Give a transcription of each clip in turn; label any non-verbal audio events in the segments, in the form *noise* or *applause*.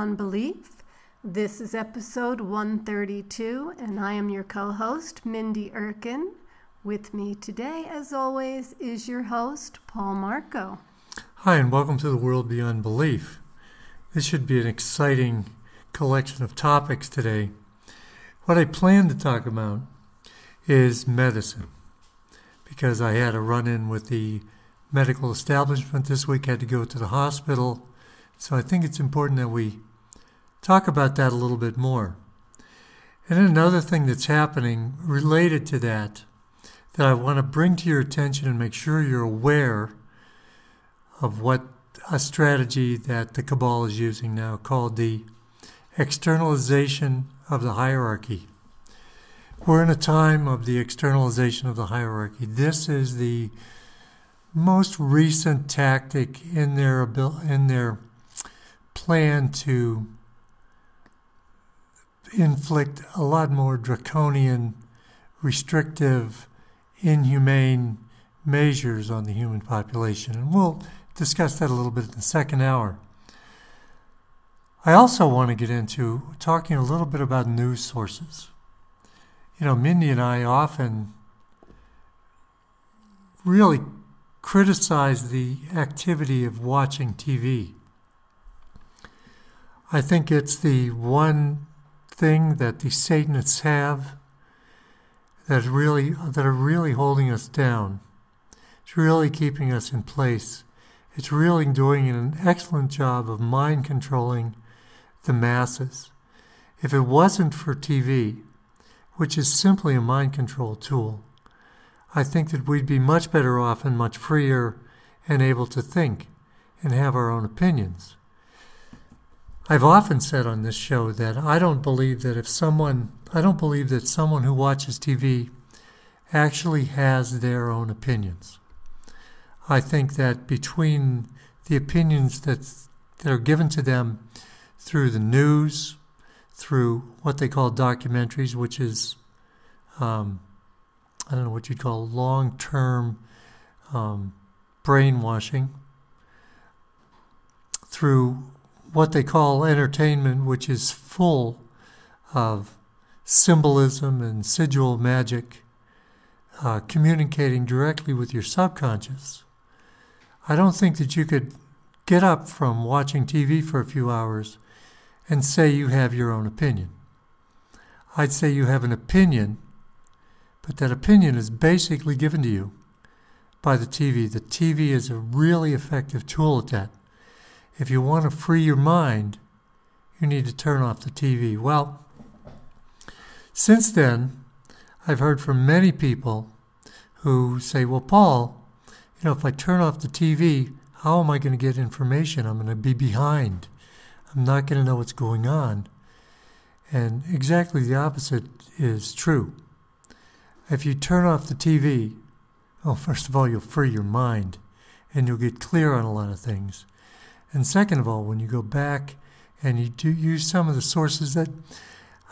Beyond Belief. This is episode 132, and I am your co host, Mindy Erkin. With me today, as always, is your host, Paul Marko. Hi, and welcome to the World Beyond Belief. This should be an exciting collection of topics today. What I plan to talk about is medicine, because I had a run in with the medical establishment this week, had to go to the hospital. So I think it's important that we talk about that a little bit more. And another thing that's happening related to that, that I want to bring to your attention and make sure you're aware of what a strategy that the cabal is using now called the externalization of the hierarchy. We're in a time of the externalization of the hierarchy. This is the most recent tactic in their in their plan to inflict a lot more draconian, restrictive, inhumane measures on the human population. And we'll discuss that a little bit in the second hour. I also want to get into talking a little bit about news sources. You know, Mindy and I often really criticize the activity of watching TV. I think it's the one thing that the Satanists have that really that are really holding us down. It's really keeping us in place. It's really doing an excellent job of mind controlling the masses. If it wasn't for TV, which is simply a mind control tool, I think that we'd be much better off and much freer and able to think and have our own opinions. I've often said on this show that I don't believe that if someone, I don't believe that someone who watches TV actually has their own opinions. I think that between the opinions that, that are given to them through the news, through what they call documentaries, which is, um, I don't know what you'd call long term um, brainwashing, through what they call entertainment, which is full of symbolism and sigil magic, uh, communicating directly with your subconscious. I don't think that you could get up from watching TV for a few hours and say you have your own opinion. I'd say you have an opinion, but that opinion is basically given to you by the TV. The TV is a really effective tool at that. If you want to free your mind, you need to turn off the TV. Well, since then, I've heard from many people who say, Well, Paul, you know, if I turn off the TV, how am I going to get information? I'm going to be behind. I'm not going to know what's going on. And exactly the opposite is true. If you turn off the TV, well, oh, first of all, you'll free your mind and you'll get clear on a lot of things. And second of all, when you go back and you do use some of the sources that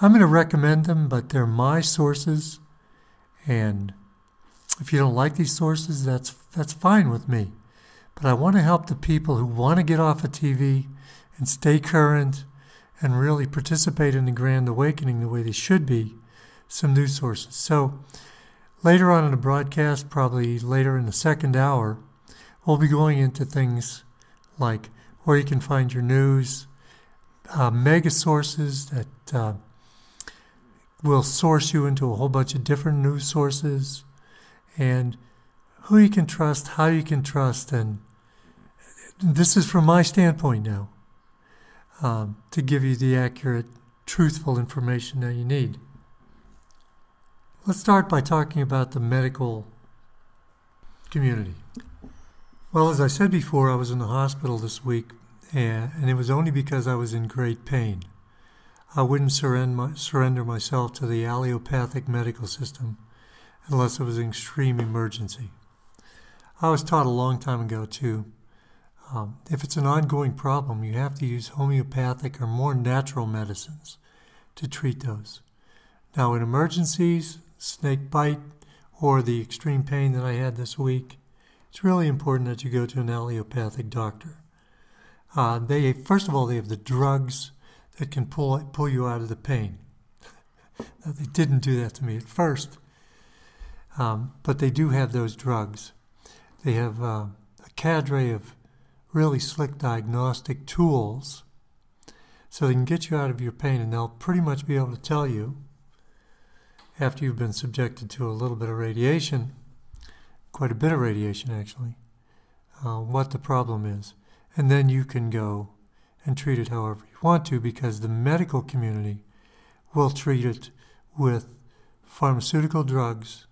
I'm going to recommend them, but they're my sources. And if you don't like these sources, that's that's fine with me. But I want to help the people who want to get off of TV and stay current and really participate in the grand awakening the way they should be, some news sources. So later on in the broadcast, probably later in the second hour, we'll be going into things like where you can find your news, uh, mega sources that uh, will source you into a whole bunch of different news sources, and who you can trust, how you can trust, and this is from my standpoint now um, to give you the accurate, truthful information that you need. Let's start by talking about the medical community. Well, as I said before, I was in the hospital this week, and, and it was only because I was in great pain. I wouldn't surrender myself to the allopathic medical system unless it was an extreme emergency. I was taught a long time ago, too. Um, if it's an ongoing problem, you have to use homeopathic or more natural medicines to treat those. Now, in emergencies, snake bite, or the extreme pain that I had this week, it's really important that you go to an allopathic doctor. Uh, they first of all they have the drugs that can pull pull you out of the pain. *laughs* now, they didn't do that to me at first, um, but they do have those drugs. They have uh, a cadre of really slick diagnostic tools, so they can get you out of your pain, and they'll pretty much be able to tell you after you've been subjected to a little bit of radiation, quite a bit of radiation actually, uh, what the problem is. And then you can go and treat it however you want to because the medical community will treat it with pharmaceutical drugs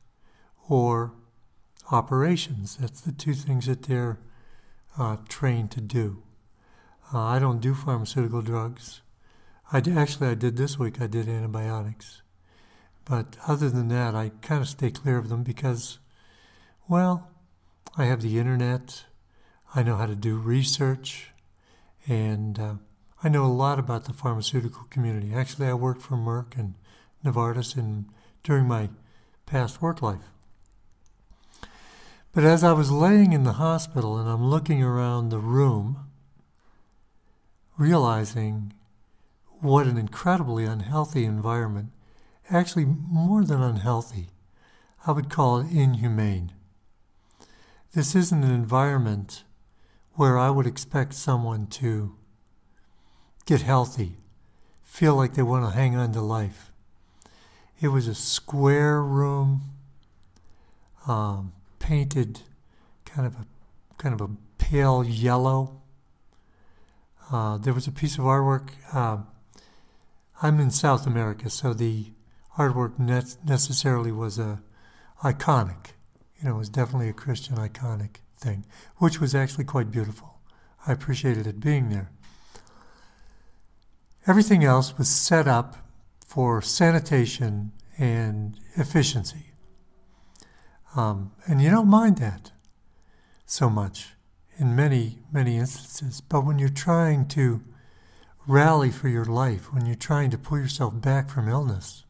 or operations. That's the two things that they're uh, trained to do. Uh, I don't do pharmaceutical drugs. I d- actually I did this week. I did antibiotics. But other than that, I kind of stay clear of them because, well, I have the internet, I know how to do research, and uh, I know a lot about the pharmaceutical community. Actually, I worked for Merck and Novartis in, during my past work life. But as I was laying in the hospital and I'm looking around the room, realizing what an incredibly unhealthy environment actually more than unhealthy. I would call it inhumane. This isn't an environment where I would expect someone to get healthy, feel like they want to hang on to life. It was a square room, um, painted kind of a kind of a pale yellow. Uh, there was a piece of artwork. Uh, I'm in South America, so the artwork ne- necessarily was a iconic. You know, it was definitely a Christian iconic thing, which was actually quite beautiful. I appreciated it being there. Everything else was set up for sanitation and efficiency. Um, and you don't mind that so much in many, many instances. But when you're trying to rally for your life, when you're trying to pull yourself back from illness,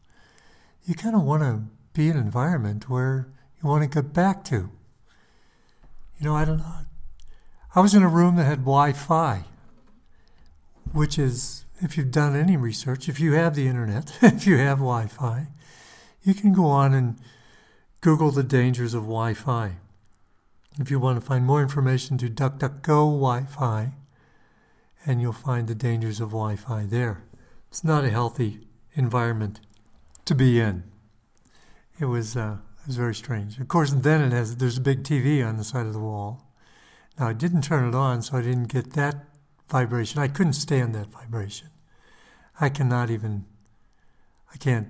you kind of want to be in an environment where you want to get back to. You know, I don't know. I was in a room that had Wi Fi, which is, if you've done any research, if you have the internet, *laughs* if you have Wi Fi, you can go on and Google the dangers of Wi Fi. If you want to find more information, do DuckDuckGo Wi Fi, and you'll find the dangers of Wi Fi there. It's not a healthy environment to be in. It was uh, it was very strange. Of course, then it has there's a big TV on the side of the wall. Now I didn't turn it on, so I didn't get that vibration. I couldn't stand that vibration. I cannot even. I can't.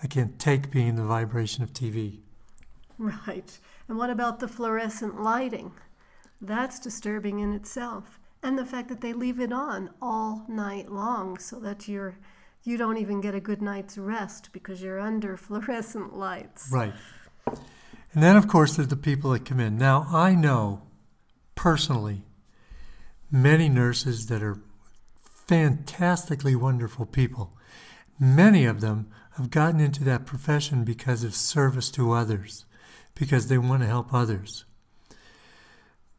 I can't take being the vibration of TV. Right. And what about the fluorescent lighting? That's disturbing in itself. And the fact that they leave it on all night long so that you're you don't even get a good night's rest because you're under *laughs* fluorescent lights. Right. And then, of course, there's the people that come in. Now, I know personally many nurses that are fantastically wonderful people. Many of them have gotten into that profession because of service to others, because they want to help others.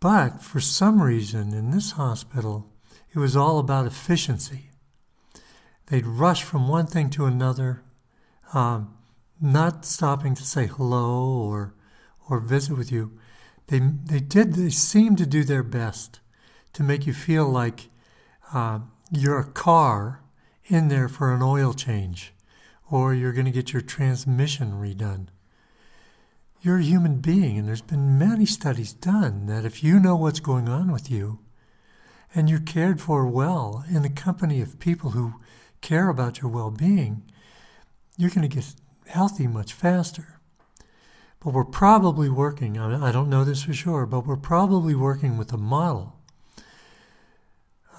But for some reason in this hospital, it was all about efficiency. They'd rush from one thing to another, um, not stopping to say hello or or visit with you. They they did they seem to do their best to make you feel like uh, you're a car in there for an oil change, or you're going to get your transmission redone. You're a human being, and there's been many studies done that if you know what's going on with you, and you're cared for well in the company of people who care about your well being, you're going to get healthy much faster. But we're probably working, I don't know this for sure, but we're probably working with a model.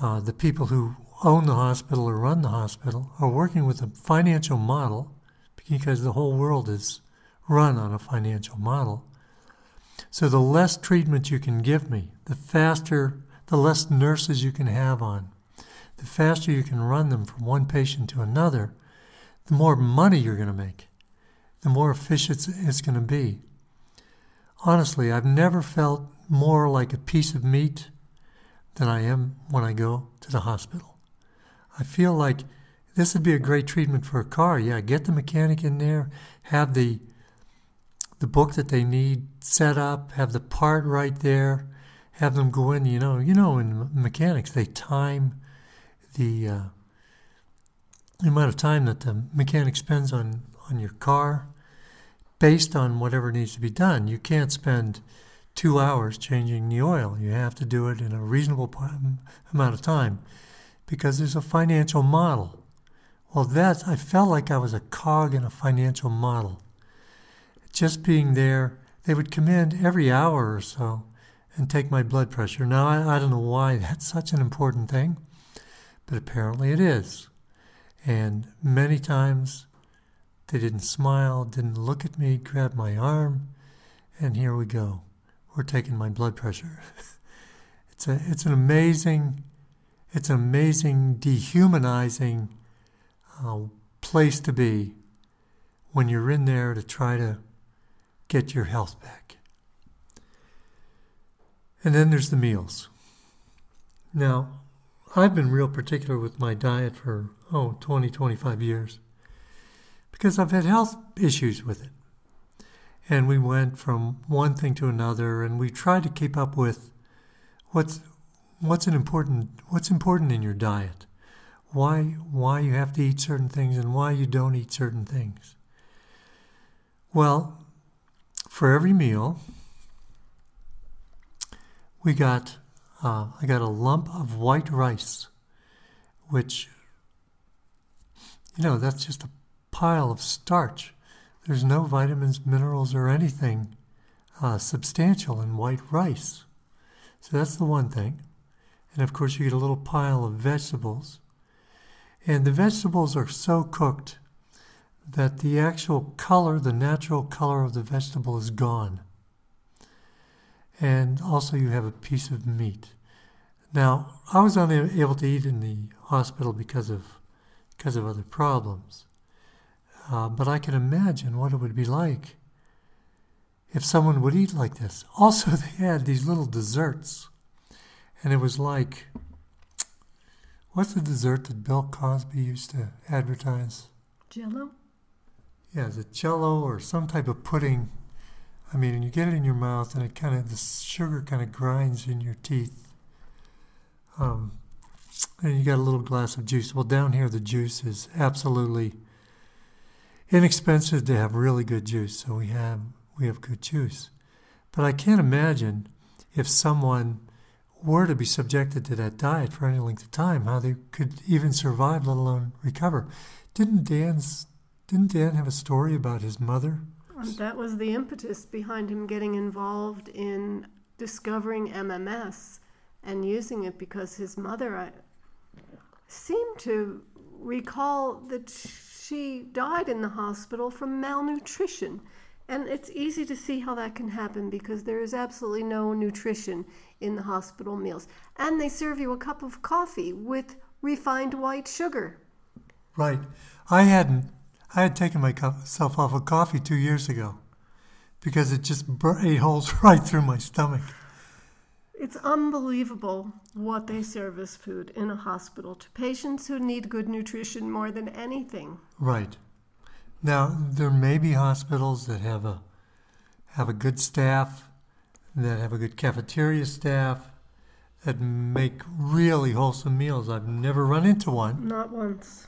Uh, the people who own the hospital or run the hospital are working with a financial model because the whole world is run on a financial model. So the less treatment you can give me, the faster, the less nurses you can have on, the faster you can run them from one patient to another, the more money you're going to make, the more efficient it's going to be. Honestly, I've never felt more like a piece of meat than I am when I go to the hospital. I feel like this would be a great treatment for a car. Yeah, get the mechanic in there, have the the book that they need set up, have the part right there, have them go in. You know, you know, in mechanics they time the uh, the amount of time that the mechanic spends on on your car based on whatever needs to be done. You can't spend two hours changing the oil. You have to do it in a reasonable amount of time because there's a financial model. Well, that I felt like I was a cog in a financial model. Just being there, they would come in every hour or so and take my blood pressure. Now, I, I don't know why that's such an important thing, but apparently it is. And many times they didn't smile, didn't look at me, grab my arm, and here we go. We're taking my blood pressure. *laughs* it's a it's an amazing it's an amazing dehumanizing uh, place to be when you're in there to try to get your health back. And then there's the meals. Now, I've been real particular with my diet for, oh, 20, 25 years because I've had health issues with it. And we went from one thing to another and we tried to keep up with what's what's an important what's important in your diet why why you have to eat certain things and why you don't eat certain things. Well, for every meal, we got uh, I got a lump of white rice, which you know that's just a pile of starch. There's no vitamins, minerals, or anything uh, substantial in white rice. So that's the one thing. And of course, you get a little pile of vegetables. And the vegetables are so cooked that the actual color, the natural color of the vegetable is gone. And also, you have a piece of meat. Now, I was unable to eat in the hospital because of because of other problems, uh, but I can imagine what it would be like if someone would eat like this. *laughs* Also, they had these little desserts, and it was like What's the dessert that Bill Cosby used to advertise? Jello? Yeah, is it jello or some type of pudding? I mean, and you get it in your mouth and it kind of, the sugar kind of grinds in your teeth. Um, and you got a little glass of juice. Well, down here, the juice is absolutely inexpensive to have really good juice. So we have, we have good juice. But I can't imagine if someone were to be subjected to that diet for any length of time, how they could even survive, let alone recover. Didn't Dan's didn't Dan have a story about his mother? Um, that was the impetus behind him getting involved in discovering MMS and using it because his mother I, seemed to recall that died in the hospital from malnutrition. And it's easy to see how that can happen because there is absolutely no nutrition in the hospital meals. And they serve you a cup of coffee with refined white sugar. Right. I hadn't, I had taken myself off of coffee two years ago because it just ate *laughs* holes right through my stomach. It's unbelievable what they serve as food in a hospital to patients who need good nutrition more than anything. Right. Now, there may be hospitals that have a have a good staff, that have a good cafeteria staff, that make really wholesome meals. I've never run into one. Not once.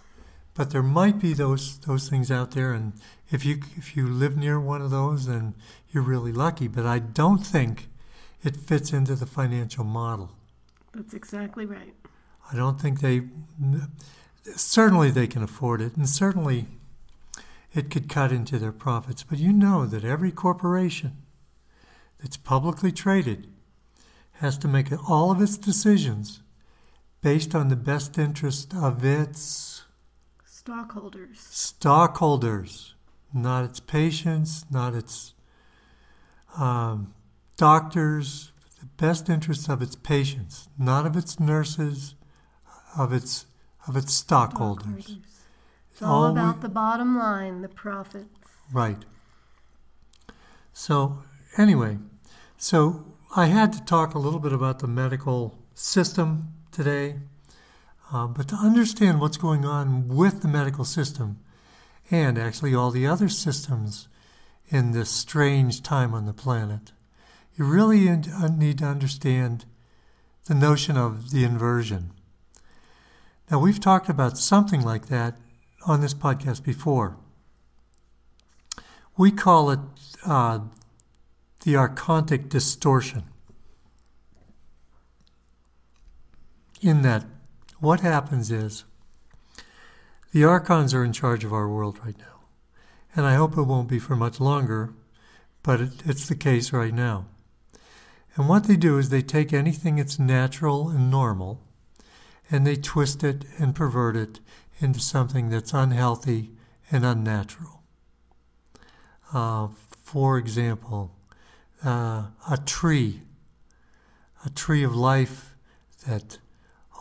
But there might be those those things out there, and if you if you live near one of those, then you're really lucky. But I don't think it fits into the financial model. That's exactly right. I don't think they. Certainly, they can afford it, and certainly it could cut into their profits. But you know that every corporation that's publicly traded has to make all of its decisions based on the best interest of its stockholders. Stockholders, not its patients, not its um, doctors, the best interests of its patients, not of its nurses, of its of its stockholders. It's all, all about we, the bottom line, the profits. Right. So, anyway, so I had to talk a little bit about the medical system today, uh, but to understand what's going on with the medical system and actually all the other systems in this strange time on the planet, you really uh, need to understand the notion of the inversion. Now, we've talked about something like that on this podcast before. We call it uh, the archontic distortion. In that, what happens is the archons are in charge of our world right now. And I hope it won't be for much longer, but it, it's the case right now. And what they do is they take anything that's natural and normal and they twist it and pervert it into something that's unhealthy and unnatural. Uh, for example, uh, a tree, a tree of life that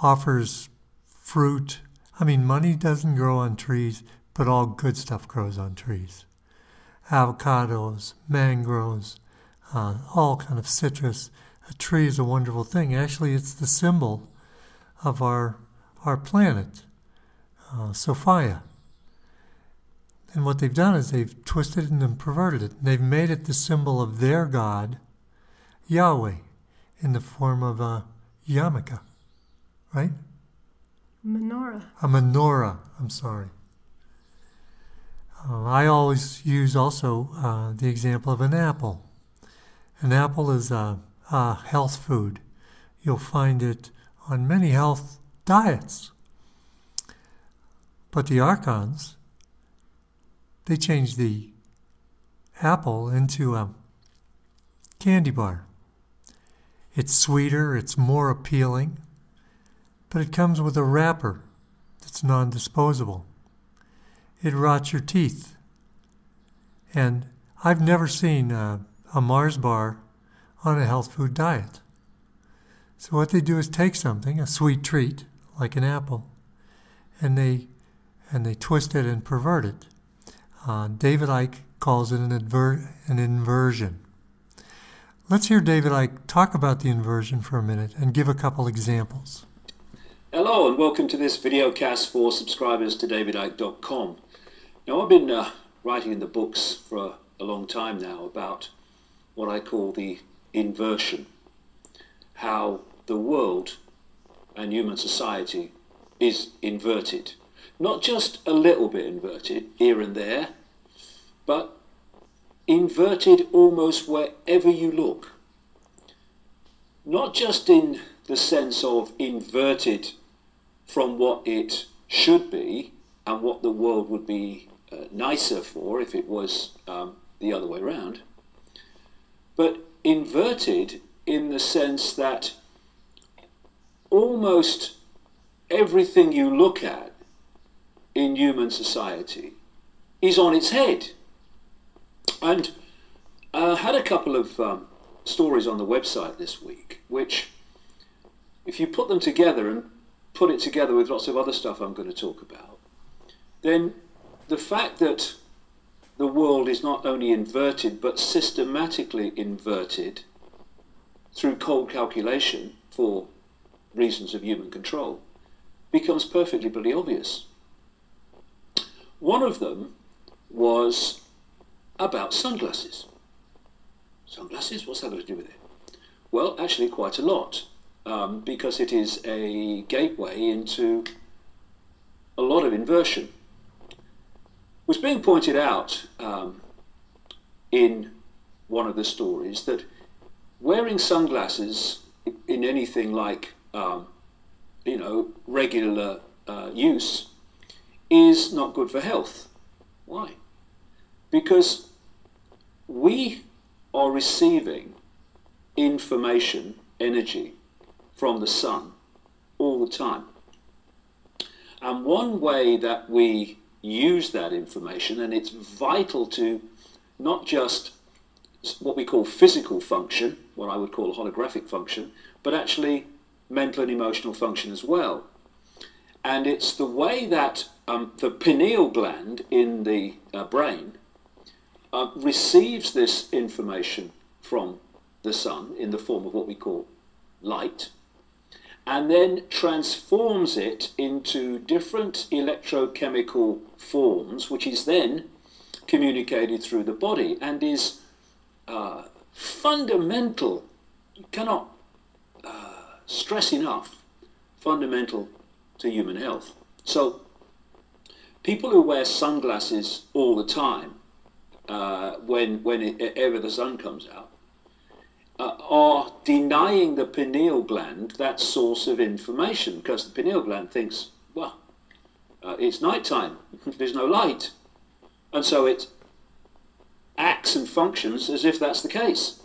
offers fruit. I mean, money doesn't grow on trees, but all good stuff grows on trees. Avocados, mangroves, uh, all kind of citrus. A tree is a wonderful thing. Actually, it's the symbol of our our planet, uh, Sophia. And what they've done is they've twisted it and perverted it. They've made it the symbol of their God, Yahweh, in the form of a yarmulke, right? Menorah. A menorah, I'm sorry. Uh, I always use also uh, the example of an apple. An apple is a, a health food. You'll find it on many health diets. But the archons, they changed the apple into a candy bar. It's sweeter, it's more appealing, but it comes with a wrapper that's non disposable. It rots your teeth. And I've never seen a, a Mars bar on a health food diet. So, what they do is take something, a sweet treat, like an apple, and they, and they twist it and pervert it. Uh, David Icke calls it an, adver- an inversion. Let's hear David Icke talk about the inversion for a minute and give a couple examples. Hello and welcome to this video cast for subscribers to davidicke.com. Now I've been uh, writing in the books for a, a long time now about what I call the inversion, how the world and human society is inverted. Not just a little bit inverted here and there, but inverted almost wherever you look. Not just in the sense of inverted from what it should be and what the world would be uh, nicer for if it was um, the other way around, but inverted in the sense that almost everything you look at in human society is on its head. And I had a couple of um, stories on the website this week, which, if you put them together and put it together with lots of other stuff I'm going to talk about, then the fact that the world is not only inverted but systematically inverted through cold calculation for reasons of human control becomes perfectly bloody obvious. One of them was about sunglasses. Sunglasses? What's that got to do with it? Well, actually, quite a lot, um, because it is a gateway into a lot of inversion. It was being pointed out um, in one of the stories that wearing sunglasses in anything like um, you know, regular uh, use is not good for health. Why? Because we are receiving information, energy from the sun all the time. And one way that we use that information, and it's vital to not just what we call physical function, what I would call a holographic function, but actually mental and emotional function as well. And it's the way that um, the pineal gland in the uh, brain uh, receives this information from the sun in the form of what we call light. and then transforms it into different electrochemical forms, which is then communicated through the body and is uh, fundamental, you cannot uh, stress enough, fundamental to human health. So, people who wear sunglasses all the time, uh, when whenever the sun comes out, uh, are denying the pineal gland that source of information because the pineal gland thinks, well, uh, it's nighttime, *laughs* there's no light. And so it acts and functions as if that's the case.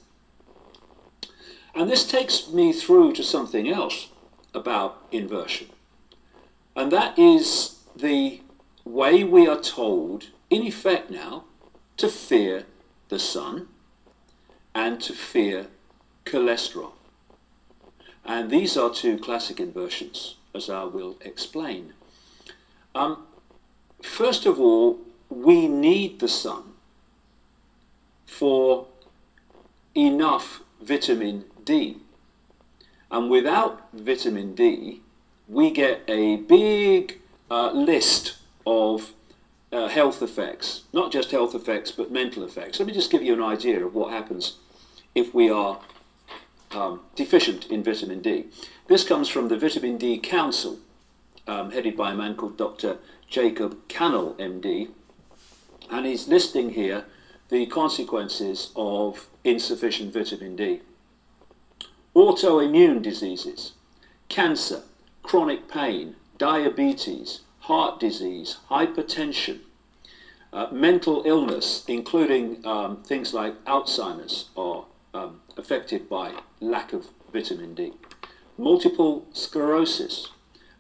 And this takes me through to something else about inversion. And that is the way we are told, in effect now, to fear the sun and to fear cholesterol. And these are two classic inversions, as I will explain. Um, first of all, we need the sun for enough vitamin D. And without vitamin D, we get a big uh, list of uh, health effects, not just health effects, but mental effects. Let me just give you an idea of what happens if we are um, deficient in vitamin D. This comes from the Vitamin D Council, um, headed by a man called Dr. Jacob Cannell, MD, and he's listing here the consequences of insufficient vitamin D. Autoimmune diseases, cancer, chronic pain, diabetes, heart disease, hypertension, uh, mental illness, including um, things like Alzheimer's, are um, affected by lack of vitamin D. Multiple sclerosis,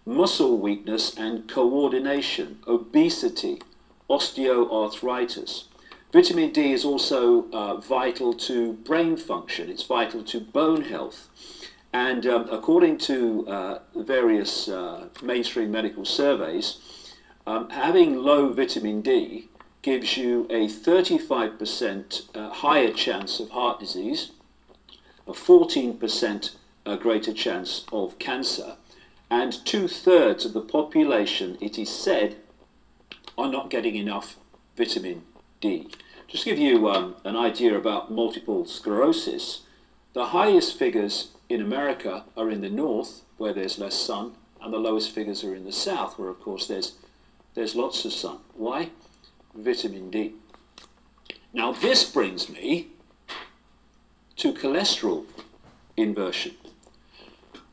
muscle weakness and coordination, obesity, osteoarthritis. Vitamin D is also uh, vital to brain function, it's vital to bone health. And um, according to uh, various uh, mainstream medical surveys, um, having low vitamin D gives you a 35% uh, higher chance of heart disease, a 14% uh, greater chance of cancer, and two thirds of the population, it is said, are not getting enough vitamin D. Just give you um, an idea about multiple sclerosis, the highest figures in America are in the north, where there's less sun, and the lowest figures are in the south, where of course there's, there's lots of sun. Why? Vitamin D. Now this brings me to cholesterol inversion.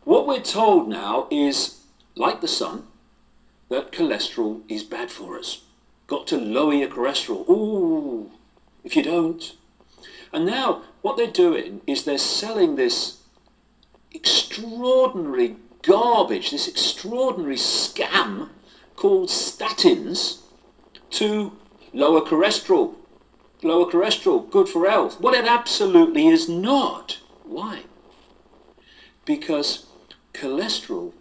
What we're told now is, like the sun, that cholesterol is bad for us. Got to lower your cholesterol. Ooh, if you don't. And now what they're doing is they're selling this extraordinary garbage, this extraordinary scam called statins to lower cholesterol. Lower cholesterol, good for health. Well, it absolutely is not. Why? Because cholesterol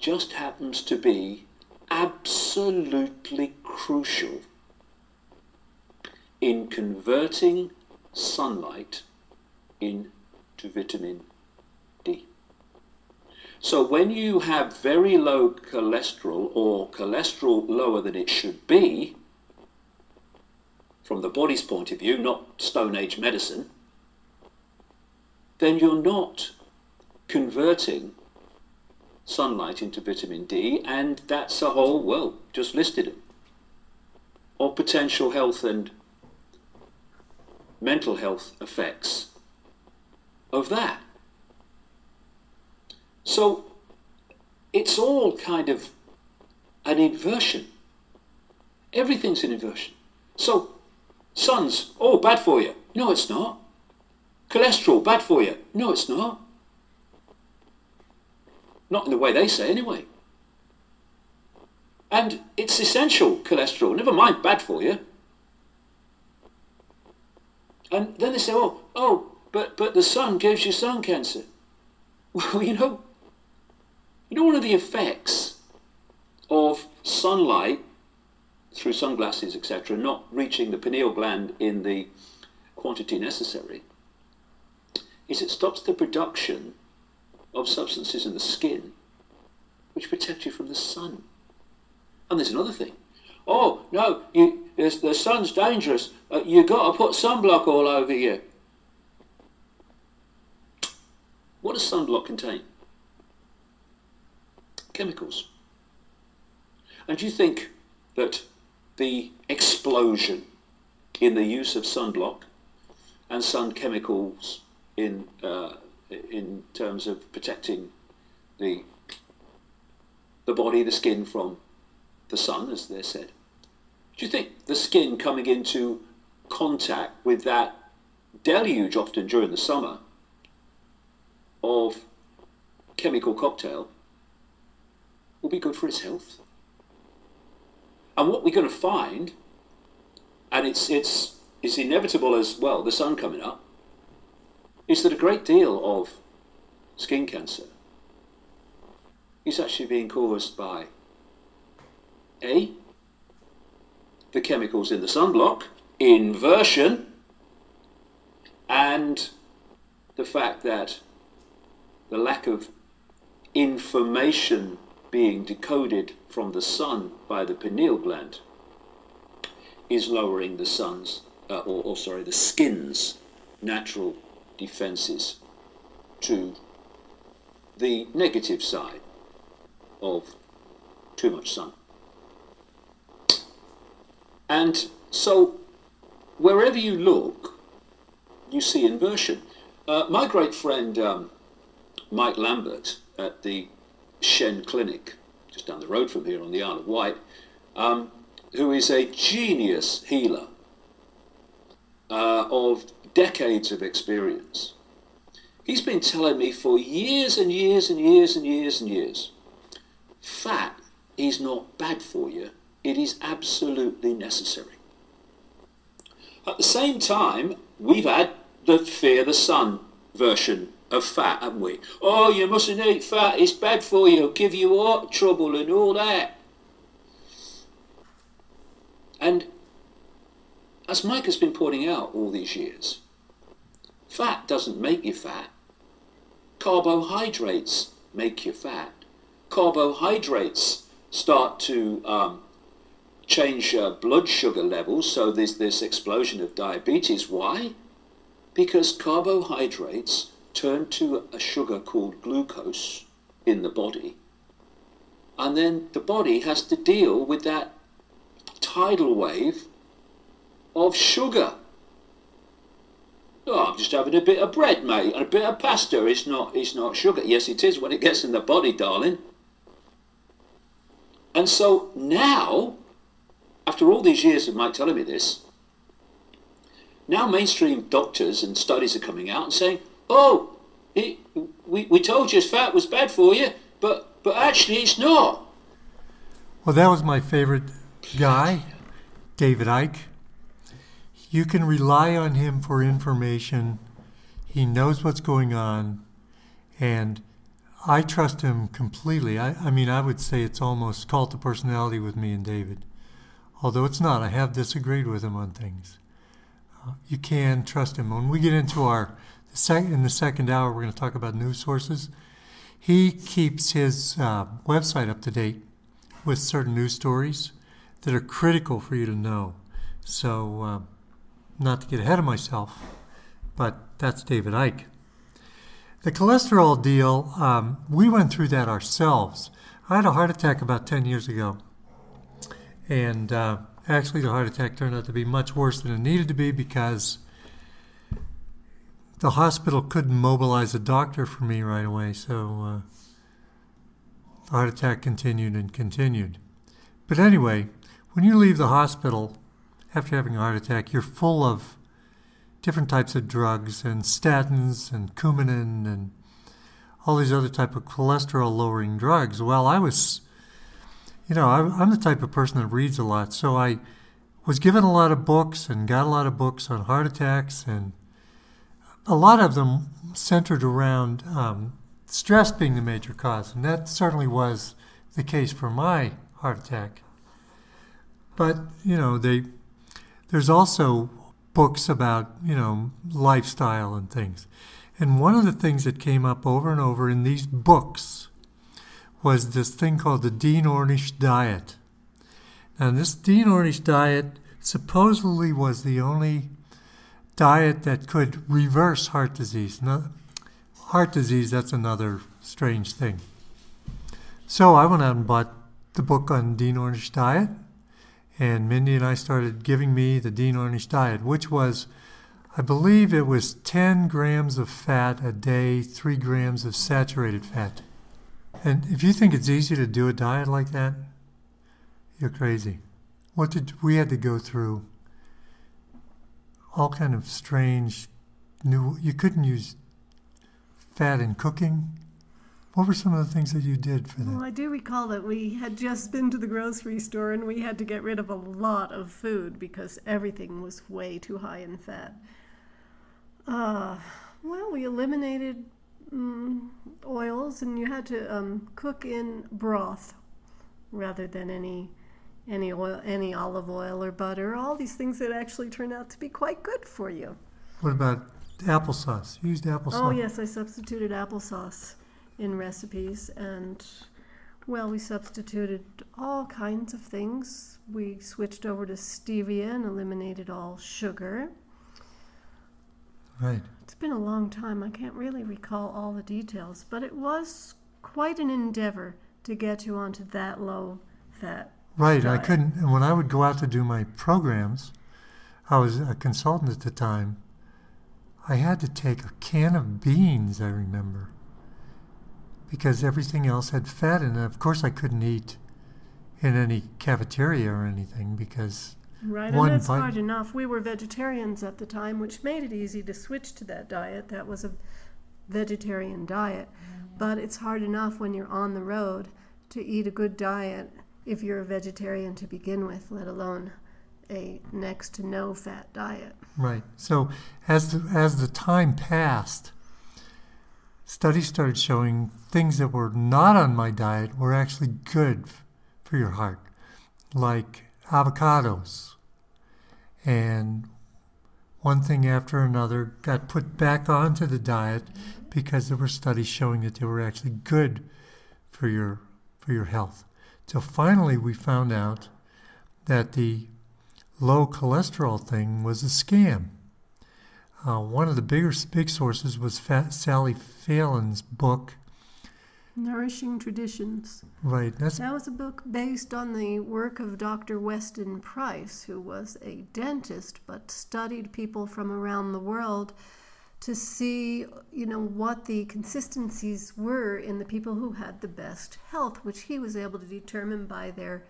just happens to be absolutely crucial in converting sunlight into vitamin D. So when you have very low cholesterol or cholesterol lower than it should be, from the body's point of view, not Stone Age medicine, then you're not converting sunlight into vitamin D, and that's a whole, well, just listed of potential health and mental health effects of that. So it's all kind of an inversion. Everything's an inversion. So, suns, oh, bad for you. No, it's not. Cholesterol, bad for you. No, it's not. Not in the way they say, anyway. And it's essential cholesterol, never mind bad for you. And then they say, oh, oh, but, but the sun gives you sun cancer. *laughs* Well, you know, you know one of the effects of sunlight through sunglasses, etc., not reaching the pineal gland in the quantity necessary, is it stops the production of substances in the skin which protect you from the sun. And there's another thing. Oh, no, you, the sun's dangerous. Uh, you've got to put sunblock all over you. What does sunblock contain? Chemicals. And do you think that the explosion in the use of sunblock and sun chemicals in uh, in terms of protecting the the body, the skin from the sun, as they said. Do you think the skin coming into contact with that deluge, often during the summer, of chemical cocktail will be good for its health? And what we're going to find, and it's it's it's inevitable as well, the sun coming up, is that a great deal of skin cancer is actually being caused by A, the chemicals in the sunblock, inversion, and the fact that the lack of information being decoded from the sun by the pineal gland is lowering the sun's, uh, or, or sorry, the skin's natural defenses to the negative side of too much sun. And so, wherever you look, you see inversion. Uh, my great friend um, Mike Lambert at the Shen Clinic, just down the road from here on the Isle of Wight, um, who is a genius healer uh, of decades of experience. He's been telling me for years and years and years and years and years fat is not bad for you, it is absolutely necessary. At the same time, we've had the fear the sun version of fat, haven't we? Oh, you mustn't eat fat, it's bad for you, it'll give you heart trouble and all that. And as Mike has been pointing out all these years, fat doesn't make you fat. Carbohydrates make you fat. Carbohydrates start to um, change uh, blood sugar levels, so there's this explosion of diabetes. Why? Because carbohydrates turn to a sugar called glucose in the body, and then the body has to deal with that tidal wave of sugar. Oh, I'm just having a bit of bread, mate, and a bit of pasta. It's not, it's not sugar. Yes, it is when it gets in the body, darling. And so now, after all these years of Mike telling me this, now mainstream doctors and studies are coming out and saying, oh, we, we told you fat was bad for you, but, but actually it's not. Well, that was my favorite guy, David Icke. You can rely on him for information. He knows what's going on, and I trust him completely. I, I mean, I would say it's almost cult of personality with me and David, although it's not. I have disagreed with him on things. Uh, you can trust him. When we get into our in the second hour, we're going to talk about news sources. He keeps his uh, website up to date with certain news stories that are critical for you to know. So, uh, not to get ahead of myself, but that's David Icke. The cholesterol deal, um, we went through that ourselves. I had a heart attack about 10 years ago. And uh, actually, the heart attack turned out to be much worse than it needed to be because the hospital couldn't mobilize a doctor for me right away. So uh, the heart attack continued and continued. But anyway, when you leave the hospital after having a heart attack, you're full of different types of drugs and statins and Coumadin and all these other type of cholesterol lowering drugs. Well, I was, you know, I'm the type of person that reads a lot, so I was given a lot of books and got a lot of books on heart attacks, and a lot of them centered around um, stress being the major cause, and that certainly was the case for my heart attack. But you know, they there's also books about you know lifestyle and things. And one of the things that came up over and over in these books was this thing called the Dean Ornish diet. Now, this Dean Ornish diet supposedly was the only diet that could reverse heart disease. No, heart disease, that's another strange thing. So I went out and bought the book on Dean Ornish diet, and Mindy and I started giving me the Dean Ornish diet, which was, I believe it was 10 grams of fat a day, 3 grams of saturated fat. And if you think it's easy to do a diet like that, you're crazy. What did we had to go through? All kind of strange new. You couldn't use fat in cooking. What were some of the things that you did for that? Well. I do recall that we had just been to the grocery store and we had to get rid of a lot of food because everything was way too high in fat. Uh, well, we eliminated mm, oils and you had to um, cook in broth rather than any any oil, any olive oil or butter. All these things that actually turn out to be quite good for you. What about applesauce? You used applesauce. Oh yes, I substituted applesauce in recipes, and well, we substituted all kinds of things. We switched over to stevia and eliminated all sugar. Right. It's been a long time. I can't really recall all the details, but it was quite an endeavor to get you onto that low fat. Right. I couldn't. And when I would go out to do my programs, I was a consultant at the time. I had to take a can of beans. I remember because everything else had fat in it. Of course, I couldn't eat in any cafeteria or anything because Right, One and that's bite. hard enough. We were vegetarians at the time, which made it easy to switch to that diet. That was a vegetarian diet. Mm-hmm. But it's hard enough when you're on the road to eat a good diet if you're a vegetarian to begin with, let alone a next to no fat diet. Right. So as the, as the time passed, studies started showing things that were not on my diet were actually good f- for your heart, like avocados. And one thing after another got put back onto the diet because there were studies showing that they were actually good for your for your health. So finally we found out that the low cholesterol thing was a scam. Uh, one of the bigger big sources was Fa- Sally Fallon's book. Nourishing Traditions. Right, that's That was a book based on the work of Dr. Weston Price, who was a dentist but studied people from around the world to see, you know, what the consistencies were in the people who had the best health, which he was able to determine by their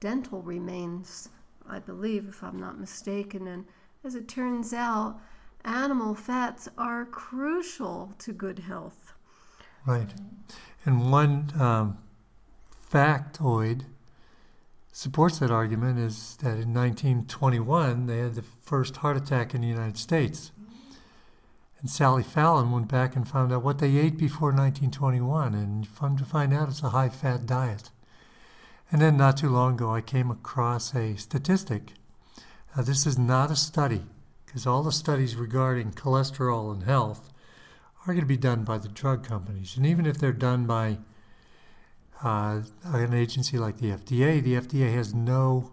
dental remains, I believe, if I'm not mistaken. And as it turns out, animal fats are crucial to good health. Right. And one um, factoid supports that argument is that in 1921 they had the first heart attack in the United States. And Sally Fallon went back and found out what they ate before 1921, and fun to find out it's a high fat diet. And then not too long ago, I came across a statistic. Now, this is not a study, because all the studies regarding cholesterol and health are going to be done by the drug companies. And even if they're done by uh, an agency like the FDA, the FDA has no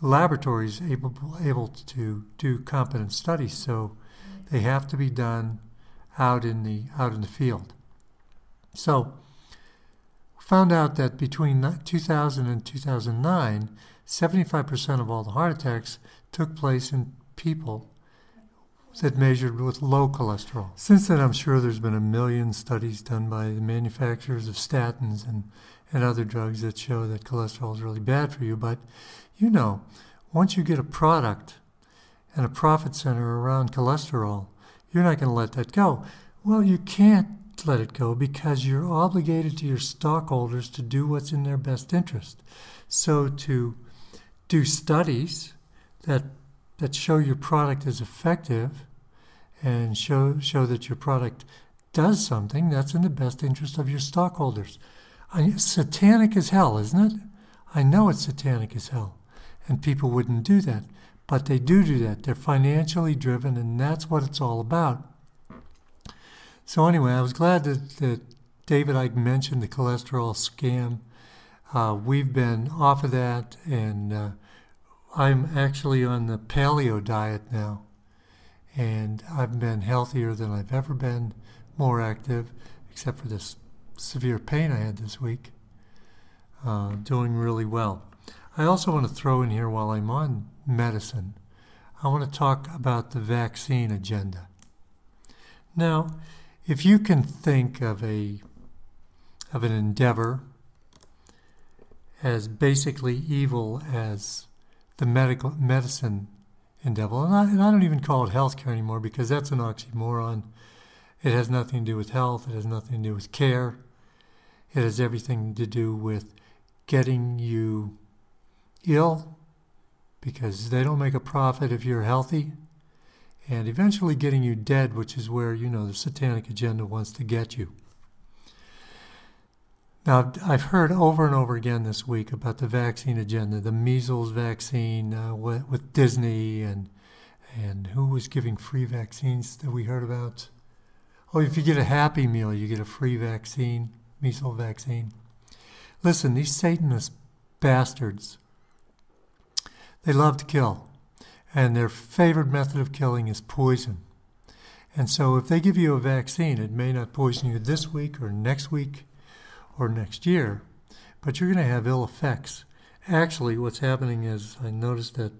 laboratories able, able to do competent studies. So they have to be done out in the out in the field. So we found out that between 2000 and 2009, 75% of all the heart attacks took place in people that measured with low cholesterol. Since then, I'm sure there's been a million studies done by the manufacturers of statins and, and other drugs that show that cholesterol is really bad for you. But you know, once you get a product and a profit center around cholesterol, you're not going to let that go. Well, you can't let it go because you're obligated to your stockholders to do what's in their best interest. So to do studies that that show your product is effective and show show that your product does something that's in the best interest of your stockholders. I, satanic as hell, isn't it? I know it's satanic as hell, and people wouldn't do that, but they do do that. They're financially driven, and that's what it's all about. So anyway, I was glad that, that David Icke mentioned the cholesterol scam. Uh, we've been off of that, and uh, I'm actually on the paleo diet now. And I've been healthier than I've ever been, more active, except for this severe pain I had this week. Uh, doing really well. I also want to throw in here while I'm on medicine, I want to talk about the vaccine agenda. Now, if you can think of a of an endeavor as basically evil as the medical medicine endeavor, and I, and I don't even call it healthcare anymore because that's an oxymoron. It has nothing to do with health. It has nothing to do with care. It has everything to do with getting you ill because they don't make a profit if you're healthy and eventually getting you dead, which is where, you know, the satanic agenda wants to get you. Now, I've heard over and over again this week about the vaccine agenda, the measles vaccine uh, with, Disney, and and who was giving free vaccines that we heard about. Oh, if you get a Happy Meal, you get a free vaccine, measles vaccine. Listen, these Satanist bastards, they love to kill and their favorite method of killing is poison. And so, if they give you a vaccine, it may not poison you this week or next week or next year, but you're going to have ill effects. Actually, what's happening is I noticed that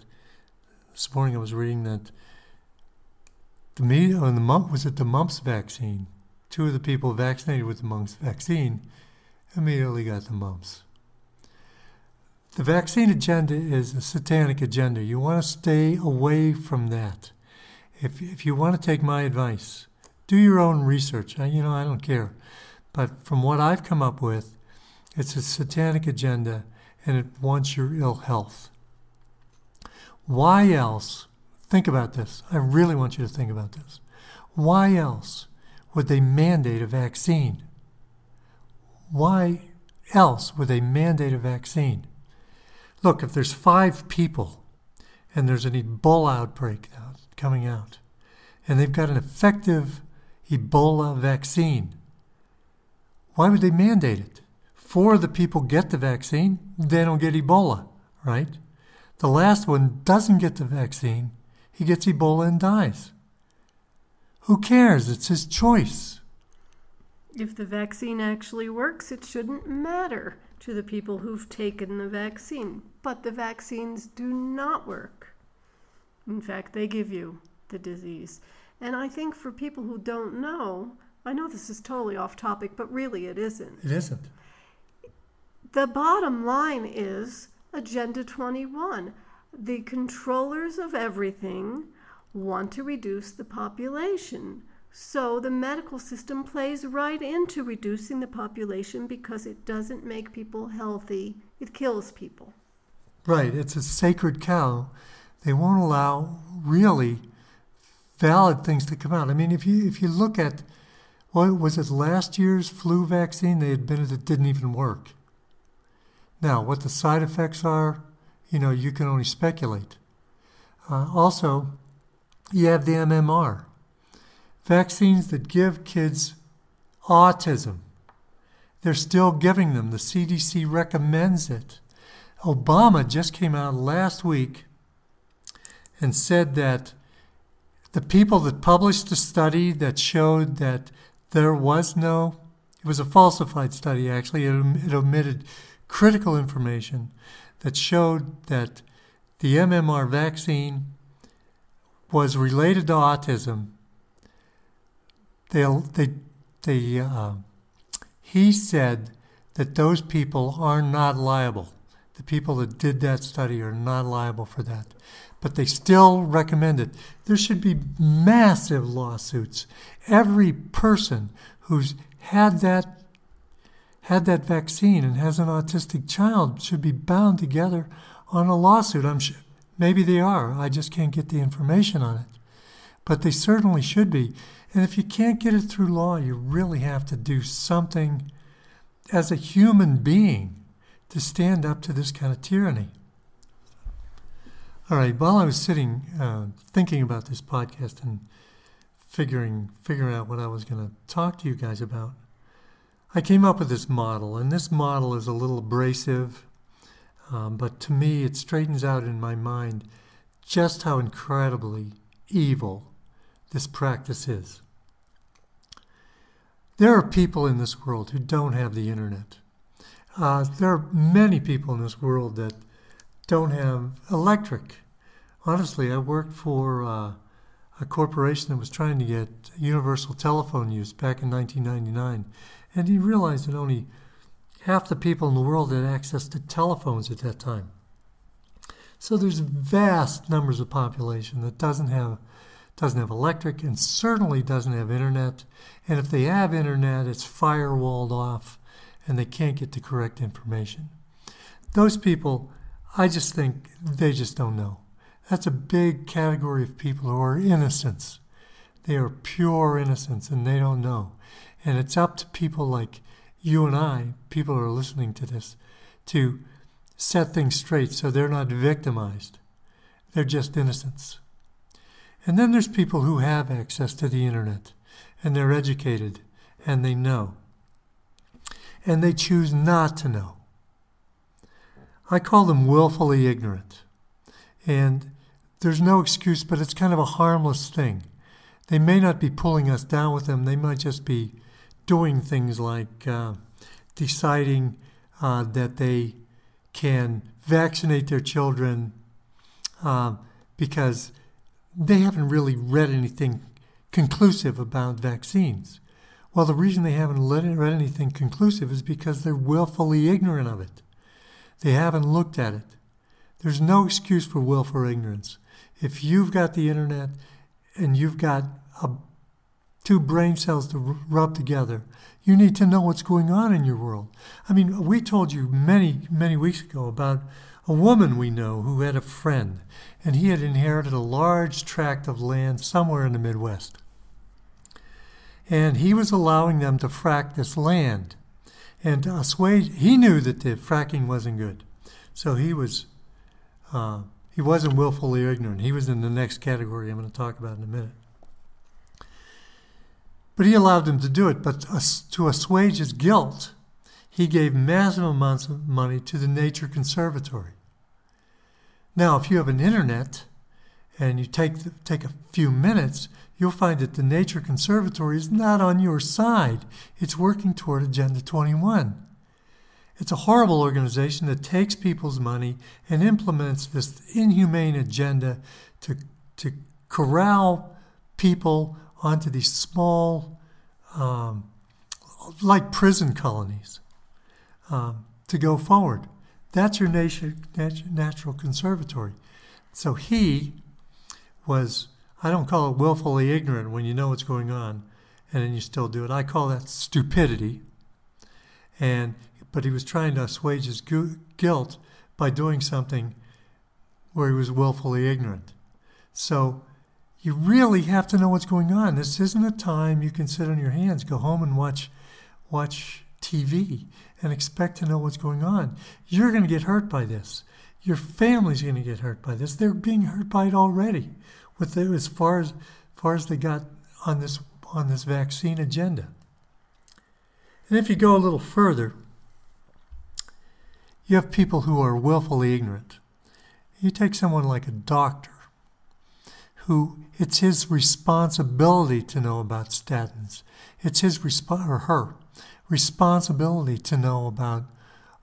this morning I was reading that the media on the mump was it the mumps vaccine. Two of the people vaccinated with the mumps vaccine immediately got the mumps. The vaccine agenda is a satanic agenda. You want to stay away from that. If, if you want to take my advice, do your own research. You know, I don't care. But from what I've come up with, it's a satanic agenda and it wants your ill health. Why else? Think about this. I really want you to think about this. Why else would they mandate a vaccine? Why else would they mandate a vaccine? Look, if there's five people and there's an Ebola outbreak out, coming out, and they've got an effective Ebola vaccine, why would they mandate it? Four of the people get the vaccine, they don't get Ebola, right? The last one doesn't get the vaccine, he gets Ebola and dies. Who cares? It's his choice. If the vaccine actually works, it shouldn't matter to the people who've taken the vaccine. But the vaccines do not work. In fact, they give you the disease. And I think for people who don't know, I know this is totally off topic, but really it isn't. It isn't. The bottom line is Agenda 21. The controllers of everything want to reduce the population. So the medical system plays right into reducing the population because it doesn't make people healthy, it kills people. Right, it's a sacred cow. They won't allow really valid things to come out. I mean, if you if you look at what was it last year's flu vaccine, they admitted it didn't even work. Now, what the side effects are, you know, you can only speculate. Uh, also, you have the MMR vaccines that give kids autism. They're still giving them. The CDC recommends it. Obama just came out last week and said that the people that published a study that showed that there was no, it was a falsified study actually, it, omitted critical information that showed that the MMR vaccine was related to autism they they they uh, he said that those people are not liable. The people that did that study are not liable for that. But they still recommend it. There should be massive lawsuits. Every person who's had that had that vaccine and has an autistic child should be bound together on a lawsuit. I'm sure maybe they are. I just can't get the information on it. But they certainly should be. And if you can't get it through law, you really have to do something as a human being to stand up to this kind of tyranny. All right, while I was sitting uh, thinking about this podcast and figuring figuring out what I was going to talk to you guys about, I came up with this model, and this model is a little abrasive, um, but to me, it straightens out in my mind just how incredibly evil this practice is. There are people in this world who don't have the internet. Uh, there are many people in this world that don't have electric. Honestly, I worked for uh, a corporation that was trying to get universal telephone use back in 1999, and he realized that only half the people in the world had access to telephones at that time. So there's vast numbers of population that doesn't have doesn't have electric and certainly doesn't have internet. And if they have internet, it's firewalled off and they can't get the correct information. Those people, I just think they just don't know. That's a big category of people who are innocents. They are pure innocents and they don't know. And it's up to people like you and I, people who are listening to this, to set things straight so they're not victimized. They're just innocents. And then there's people who have access to the internet and they're educated and they know. And they choose not to know. I call them willfully ignorant. And there's no excuse, but it's kind of a harmless thing. They may not be pulling us down with them, they might just be doing things like uh, deciding uh, that they can vaccinate their children uh, because they haven't really read anything conclusive about vaccines. Well, the reason they haven't read anything conclusive is because they're willfully ignorant of it. They haven't looked at it. There's no excuse for willful ignorance. If you've got the internet and you've got a, two brain cells to rub together, you need to know what's going on in your world. I mean, we told you many, many weeks ago about a woman we know who had a friend, and he had inherited a large tract of land somewhere in the Midwest. And he was allowing them to frack this land. And to assuage, he knew that the fracking wasn't good. So he was, uh, he wasn't willfully ignorant. He was in the next category I'm going to talk about in a minute. But he allowed them to do it. But to assuage his guilt, he gave massive amounts of money to the Nature Conservatory. Now, if you have an internet and you take, the, take a few minutes, you'll find that the Nature Conservatory is not on your side. It's working toward Agenda 21. It's a horrible organization that takes people's money and implements this inhumane agenda to, to corral people onto these small, um, like prison colonies, um, to go forward. That's your nature, natural conservatory. So he was, I don't call it willfully ignorant when you know what's going on and then you still do it. I call that stupidity. And but he was trying to assuage his gu- guilt by doing something where he was willfully ignorant. So you really have to know what's going on. This isn't a time you can sit on your hands, go home and watch watch TV and expect to know what's going on. You're going to get hurt by this. Your family's going to get hurt by this. They're being hurt by it already, with the, as far as far as they got on this on this vaccine agenda. And if you go a little further, you have people who are willfully ignorant. You take someone like a doctor, who it's his responsibility to know about statins. It's his resp- or her responsibility to know about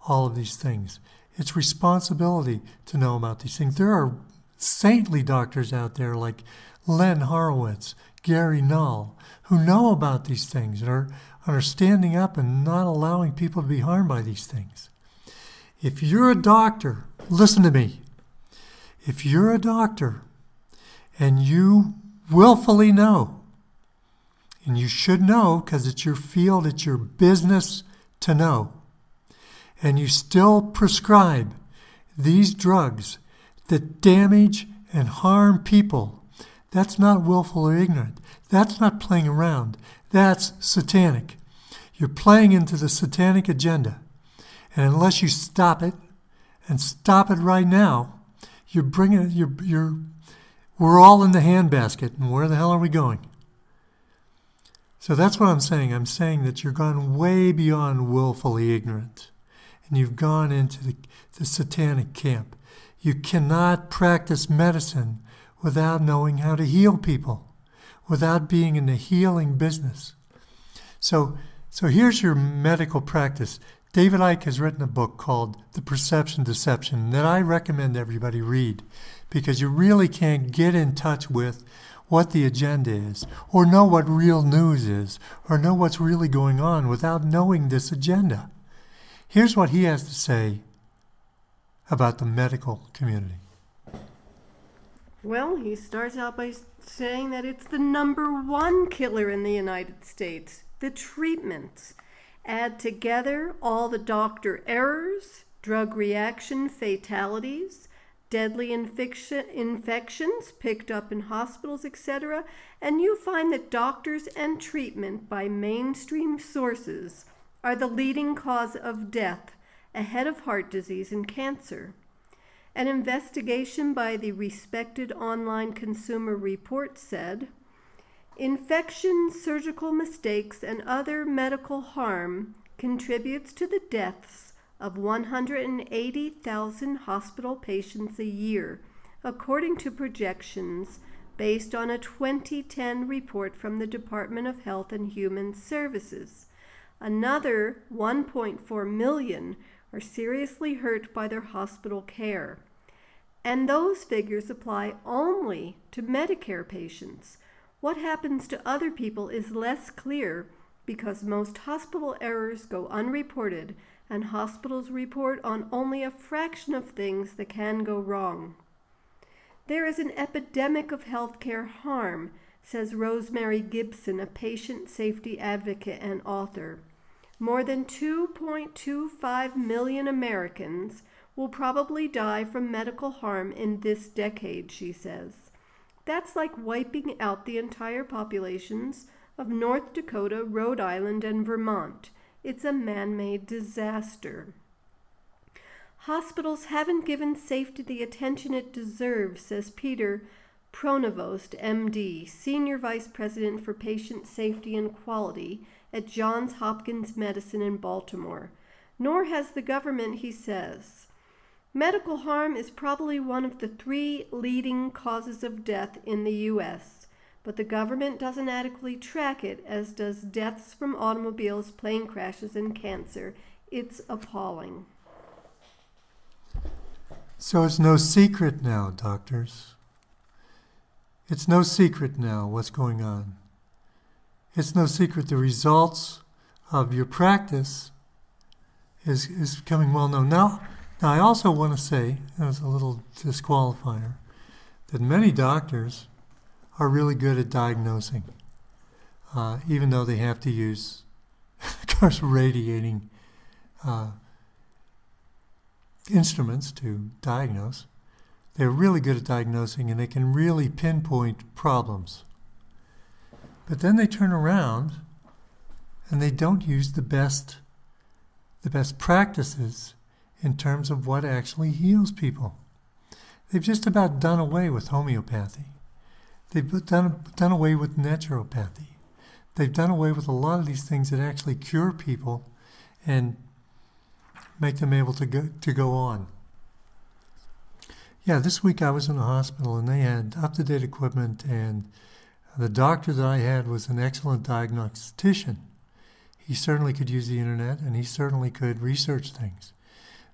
all of these things. It's responsibility to know about these things. There are saintly doctors out there like Len Horowitz, Gary Null, who know about these things and are, are standing up and not allowing people to be harmed by these things. If you're a doctor, listen to me. If you're a doctor and you willfully know and you should know because it's your field, it's your business to know. And you still prescribe these drugs that damage and harm people. That's not willful or ignorant. That's not playing around. That's satanic. You're playing into the satanic agenda. And unless you stop it, and stop it right now, you're bringing it, you're, you're, we're all in the handbasket. And where the hell are we going? So that's what I'm saying. I'm saying that you're gone way beyond willfully ignorant and you've gone into the, the satanic camp. You cannot practice medicine without knowing how to heal people, without being in the healing business. So, so here's your medical practice. David Icke has written a book called The Perception Deception that I recommend everybody read because you really can't get in touch with what the agenda is, or know what real news is, or know what's really going on without knowing this agenda. Here's what he has to say about the medical community. Well, he starts out by saying that it's the number one killer in the United States the treatments. Add together all the doctor errors, drug reaction fatalities, deadly infection, infections picked up in hospitals, etc., and you find that doctors and treatment by mainstream sources are the leading cause of death ahead of heart disease and cancer. An investigation by the respected online consumer report said infection, surgical mistakes, and other medical harm contributes to the deaths of 180,000 hospital patients a year, according to projections based on a 2010 report from the Department of Health and Human Services. Another 1.4 million are seriously hurt by their hospital care. And those figures apply only to Medicare patients. What happens to other people is less clear because most hospital errors go unreported and hospitals report on only a fraction of things that can go wrong. There is an epidemic of healthcare harm, says Rosemary Gibson, a patient safety advocate and author. More than 2.25 million Americans will probably die from medical harm in this decade, she says. That's like wiping out the entire populations of North Dakota, Rhode Island, and Vermont it's a man made disaster. Hospitals haven't given safety the attention it deserves, says Peter Pronovost, MD, Senior Vice President for Patient Safety and Quality at Johns Hopkins Medicine in Baltimore. Nor has the government, he says. Medical harm is probably one of the three leading causes of death in the U.S but the government doesn't adequately track it, as does deaths from automobiles, plane crashes, and cancer. It's appalling. So it's no secret now, doctors. It's no secret now what's going on. It's no secret the results of your practice is, is becoming well known. Now, now, I also want to say, as a little disqualifier, that many doctors are really good at diagnosing, uh, even though they have to use, *laughs* of course, radiating uh, instruments to diagnose. They're really good at diagnosing and they can really pinpoint problems. But then they turn around and they don't use the best the best practices in terms of what actually heals people. They've just about done away with homeopathy. They've done, done away with naturopathy. They've done away with a lot of these things that actually cure people and make them able to go, to go on. Yeah, this week I was in a hospital and they had up to date equipment, and the doctor that I had was an excellent diagnostician. He certainly could use the internet and he certainly could research things,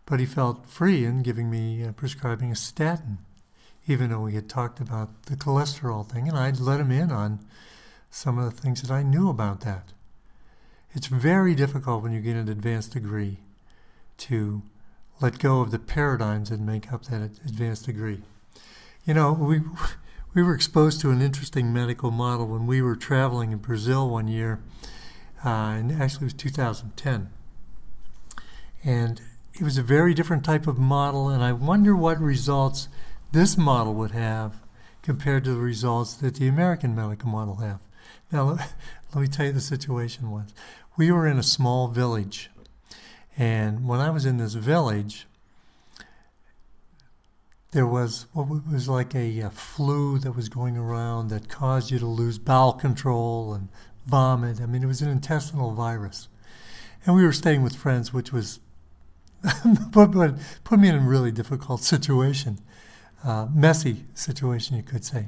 but he felt free in giving me uh, prescribing a statin even though we had talked about the cholesterol thing, and I'd let him in on some of the things that I knew about that. It's very difficult when you get an advanced degree to let go of the paradigms that make up that advanced degree. You know, we we were exposed to an interesting medical model when we were traveling in Brazil one year, uh, and actually it was 2010. And it was a very different type of model, and I wonder what results this model would have compared to the results that the American medical model have. Now, let, *laughs* let me tell you the situation was. We were in a small village, and when I was in this village, there was what was like a, a, flu that was going around that caused you to lose bowel control and vomit. I mean, it was an intestinal virus. And we were staying with friends, which was *laughs* put, put, put me in a really difficult situation, uh, messy situation, you could say.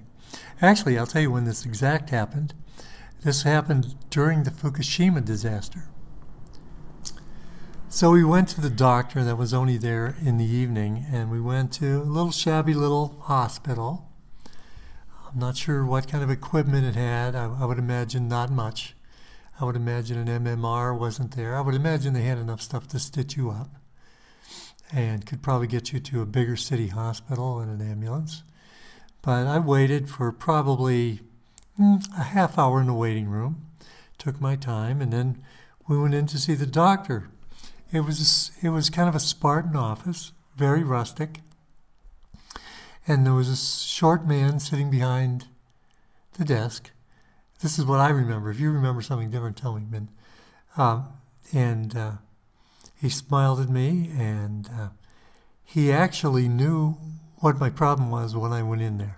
Actually, I'll tell you when this exact happened. This happened during the Fukushima disaster. So we went to the doctor that was only there in the evening, and we went to a little shabby little hospital. I'm not sure what kind of equipment it had. I, I would imagine not much. I would imagine an MMR wasn't there. I would imagine they had enough stuff to stitch you up and could probably get you to a bigger city hospital in an ambulance. But I waited for probably mm, a half hour in the waiting room, took my time, and then we went in to see the doctor. It was it was kind of a Spartan office, very rustic, and there was a short man sitting behind the desk. This is what I remember. If you remember something different, tell me, Ben. Uh, and uh, he smiled at me, and uh, he actually knew what my problem was when I went in there.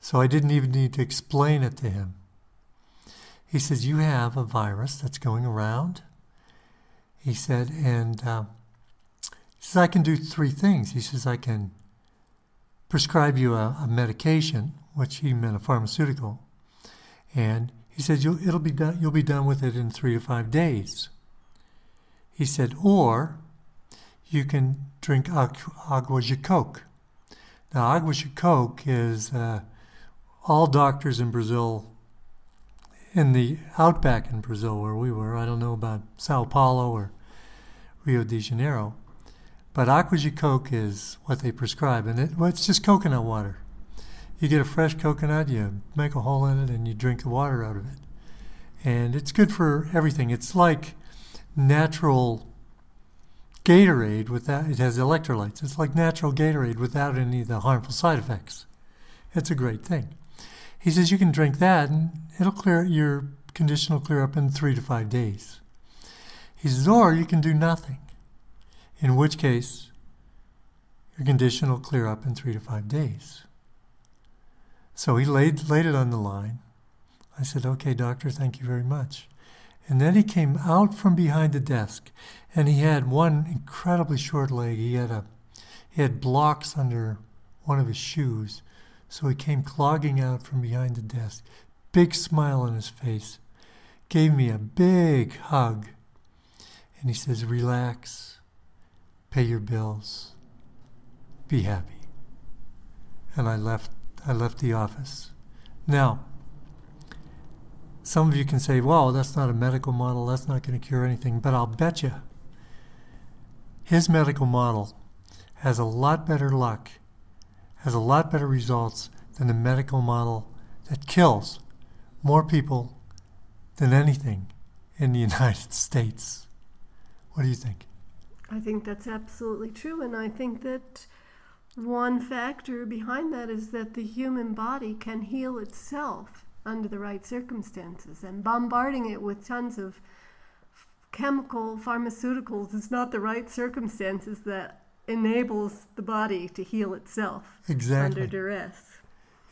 So I didn't even need to explain it to him. He says, You have a virus that's going around he said, and uh, he says, I can do three things. He says, I can prescribe you a, a medication, which he meant a pharmaceutical, and he said, you'll, it'll be done, you'll be done with it in three to five days. He said, or you can drink agua de. Now, agua de is uh, all doctors in Brazil in the outback in Brazil where we were. I don't know about Sao Paulo or Rio de Janeiro, but agua de coco is what they prescribe, and it, well, it's just coconut water. You get a fresh coconut, you make a hole in it, and you drink the water out of it. And it's good for everything. It's like natural Gatorade without it has electrolytes. It's like natural Gatorade without any of the harmful side effects. It's a great thing. He says you can drink that and it'll clear your condition will clear up in three to five days. He says, or you can do nothing, in which case your condition will clear up in three to five days. So he laid, laid it on the line. I said, okay, doctor, thank you very much. And then he came out from behind the desk, and he had one incredibly short leg. He had a, he had blocks under one of his shoes, so he came clogging out from behind the desk, big smile on his face, gave me a big hug, and he says, Relax, pay your bills, be happy. And I left I left the office. Now, some of you can say, well, that's not a medical model, that's not going to cure anything, but I'll bet you his medical model has a lot better luck has a lot better results than the medical model that kills more people than anything in the *laughs* United States. What do you think? I think that's absolutely true. And I think that one factor behind that is that the human body can heal itself under the right circumstances. And bombarding it with tons of chemical pharmaceuticals is not the right circumstances that enables the body to heal itself exactly. under duress.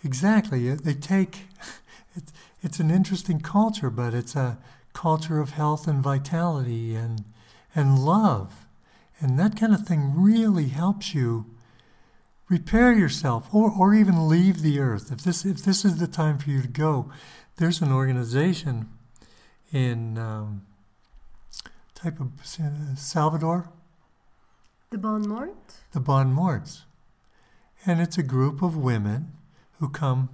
Exactly. They take *laughs* it's it's an interesting culture, but it's a culture of health and vitality and and love. And that kind of thing really helps you repair yourself or, or even leave the earth. If this if this is the time for you to go, there's an organization in um, type of uh, Salvador the Bon Mort? The Bon Morts. And it's a group of women who come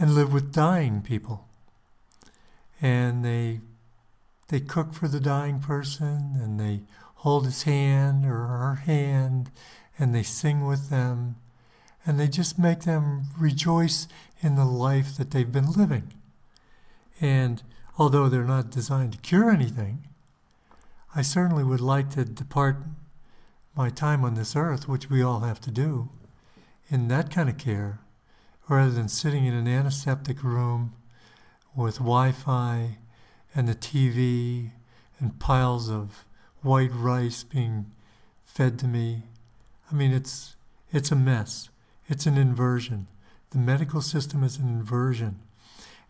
and live with dying people. And they they cook for the dying person and they hold his hand or her hand and they sing with them and they just make them rejoice in the life that they've been living. And although they're not designed to cure anything, I certainly would like to depart my time on this earth, which we all have to do, in that kind of care, rather than sitting in an antiseptic room with Wi Fi and the TV and piles of white rice being fed to me. I mean, it's, it's a mess. It's an inversion. The medical system is an inversion.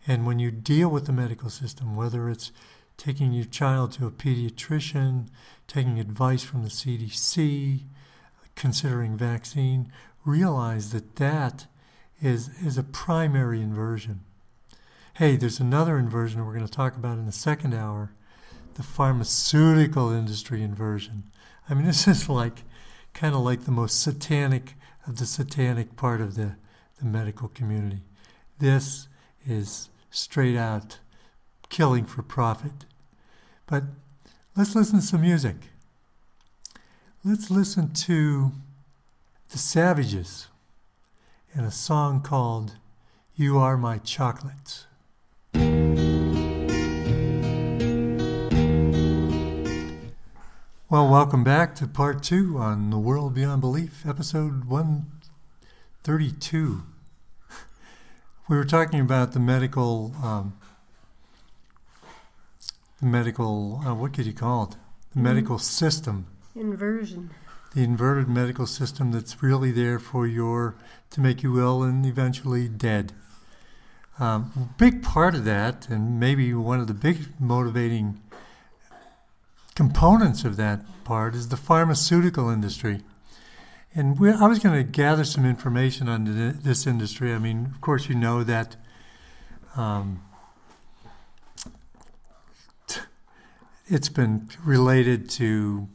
And when you deal with the medical system, whether it's taking your child to a pediatrician, taking advice from the CDC, considering vaccine, realize that that is, is a primary inversion. Hey, there's another inversion we're going to talk about in the second hour the pharmaceutical industry inversion. I mean, *laughs* this is like kind of like the most satanic of the satanic part of the, the medical community. This is straight out killing for profit. But let's listen to some music. Let's listen to the Savages and a song called You Are My Chocolate. Well, welcome back to part two on The World Beyond Belief, episode 132. *laughs* We were talking about the medical, um, medical, uh, what could you call it? The medical system. Inversion. The inverted medical system that's really there for your, to make you ill and eventually dead. Um, big part of that, and maybe one of the big motivating components of that part is the pharmaceutical industry. And I was going to gather some information on this industry. I mean, of course, you know that um, it's been related to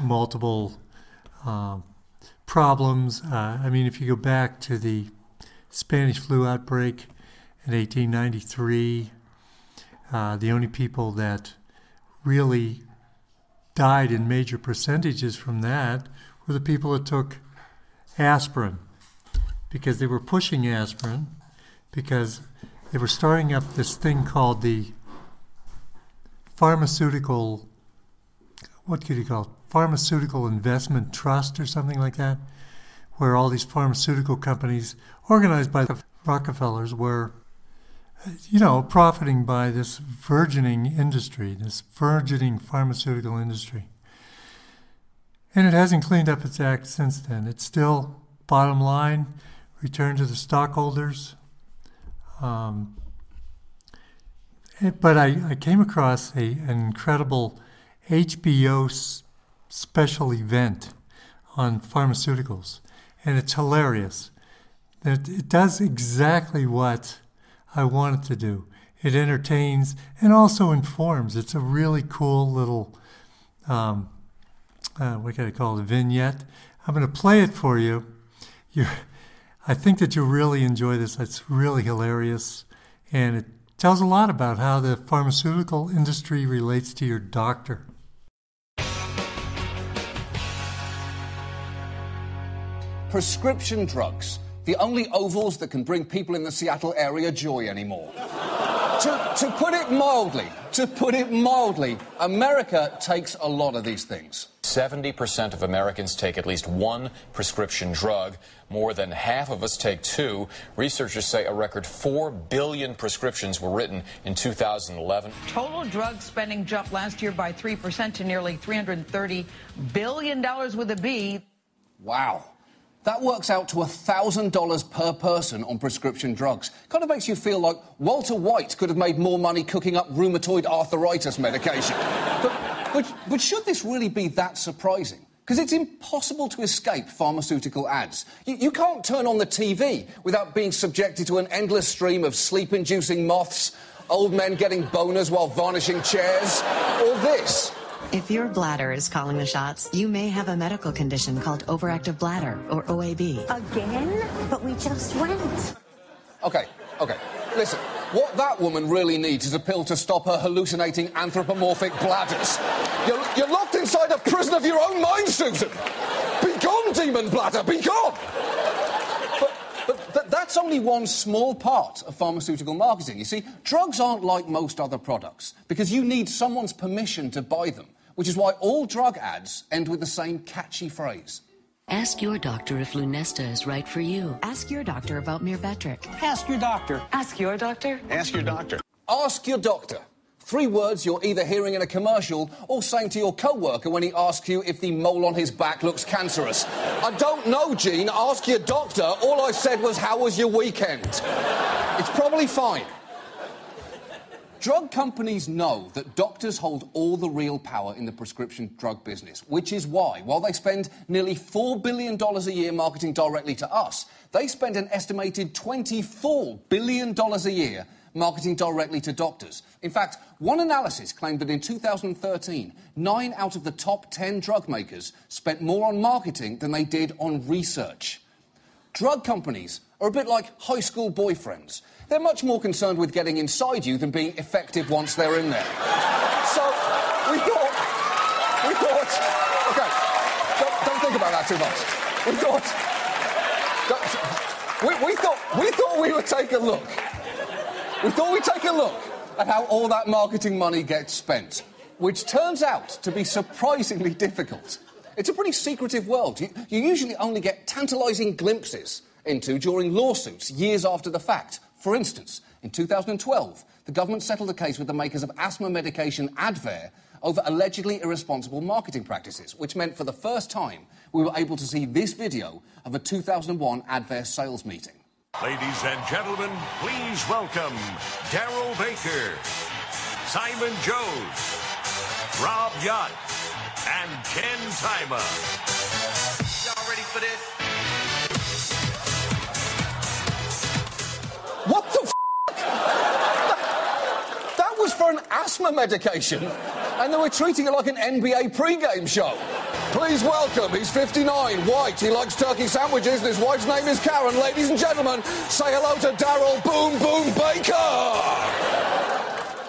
multiple uh, problems. Uh, I mean, if you go back to the Spanish flu outbreak in 1893, uh, the only people that really died in major percentages from that were the people that took aspirin because they were pushing aspirin because they were starting up this thing called the pharmaceutical what could you call it? pharmaceutical investment trust or something like that where all these pharmaceutical companies organized by the rockefellers were you know, profiting by this burgeoning industry, this burgeoning pharmaceutical industry. And it hasn't cleaned up its act since then. It's still, bottom line, return to the stockholders. Um, but I, I came across a, an incredible HBO special event on pharmaceuticals, and it's hilarious. It, it does exactly what I want it to do. It entertains and also informs. It's a really cool little, um, uh, what can I call it, a vignette. I'm going to play it for you. you I think that you'll really enjoy this. It's really hilarious. And it tells a lot about how the pharmaceutical industry relates to your doctor. Prescription drugs the only ovals that can bring people in the Seattle area joy anymore. to, to put it mildly, to put it mildly, America takes a lot of these things. 70% of Americans take at least one prescription drug. More than half of us take two. Researchers say a record 4 billion prescriptions were written in 2011. Total drug spending jumped last year by 3% to nearly $330 billion with a B. Wow. That works out to $1,000 per person on prescription drugs. Kind of makes you feel like Walter White could have made more money cooking up rheumatoid arthritis medication. *laughs* but, but, but should this really be that surprising? Because it's impossible to escape pharmaceutical ads. You, you, can't turn on the TV without being subjected to an endless stream of sleep inducing moths, old men getting boners while varnishing chairs, or this. If your bladder is calling the shots, you may have a medical condition called overactive bladder, or OAB. Again? But we just went. Okay, okay. Listen, what that woman really needs is a pill to stop her hallucinating anthropomorphic bladders. You're, you're locked inside a prison of your own mind, Susan! Be gone, demon bladder, be gone! That's only one small part of pharmaceutical marketing. You see, drugs aren't like most other products because you need someone's permission to buy them which is why all drug ads end with the same catchy phrase. Ask your doctor if Lunesta is right for you. Ask your doctor about Myrbetriq. Ask your doctor. Ask your doctor. Ask your doctor. Ask your doctor. Three words you're either hearing in a commercial or saying to your co-worker when he asks you if the mole on his back looks cancerous. I don't know, Gene. Ask your doctor. All I said was, how was your weekend? It's probably fine. Drug companies know that doctors hold all the real power in the prescription drug business, which is why, while they spend nearly $4 billion a year marketing directly to us, they spend an estimated $24 billion a year marketing directly to doctors. In fact, one analysis claimed that in 2013, nine out of the top 10 drug makers spent more on marketing than they did on research. Drug companies are a bit like high school boyfriends. They're much more concerned with getting inside you than being effective once they're in there. So we thought, we thought, okay, don't, don't think about that too much. We thought, we, we thought, we thought we would take a look. We thought we'd take a look at how all that marketing money gets spent, which turns out to be surprisingly difficult. It's a pretty secretive world. You, you usually only get tantalising glimpses into during lawsuits years after the fact. For instance, in 2012, the government settled a case with the makers of asthma medication Advair over allegedly irresponsible marketing practices, which meant for the first time we were able to see this video of a 2001 Advair sales meeting. Ladies and gentlemen, please welcome Daryl Baker, Simon Jones, Rob Yacht, and Ken Timer. Y'all ready for this? Asthma medication, and they were treating it like an NBA pre-game show. Please welcome, he's 59, white, he likes turkey sandwiches, and his wife's name is Karen. Ladies and gentlemen, say hello to Daryl Boom Boom Baker!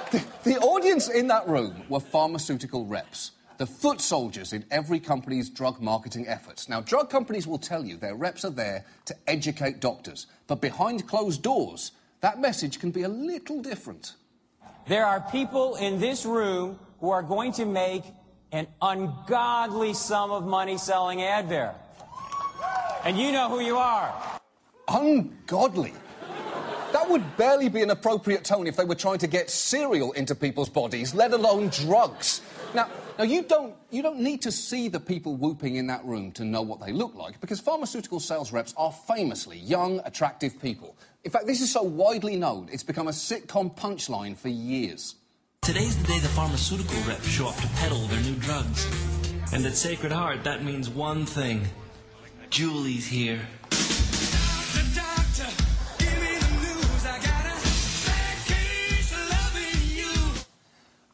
The, the audience in that room were pharmaceutical reps the foot soldiers in every company's drug marketing efforts. Now, drug companies will tell you their reps are there to educate doctors, but behind closed doors, that message can be a little different. There are people in this room who are going to make an ungodly sum of money selling Advair. And you know who you are. Ungodly? That would barely be an appropriate tone if they were trying to get cereal into people's bodies, let alone drugs. Now, now you don't you don't need to see the people whooping in that room to know what they look like, because pharmaceutical sales reps are famously young, attractive people. In fact, this is so widely known, it's become a sitcom punchline for years. Today's the day the pharmaceutical reps show up to peddle their new drugs. And at Sacred Heart, that means one thing. Julie's here.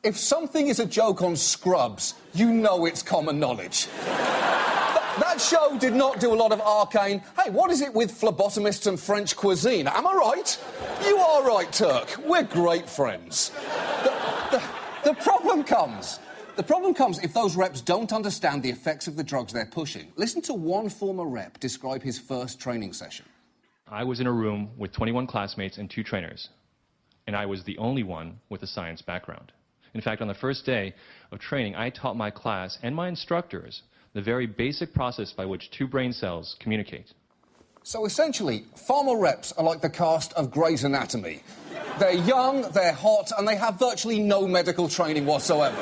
If something is a joke on Scrubs, you know it's common knowledge. *laughs* Th- that show did not do a lot of arcane, hey, what is it with phlebotomists and French cuisine? Am I right? You are right, Turk. We're great friends. The, the, the problem comes. The problem comes if those reps don't understand the effects of the drugs they're pushing. Listen to one former rep describe his first training session. I was in a room with 21 classmates and two trainers, and I was the only one with a science background. In fact, on the first day of training, I taught my class and my instructors the very basic process by which two brain cells communicate. So essentially, pharma reps are like the cast of Grey's Anatomy. They're young, they're hot, and they have virtually no medical training whatsoever.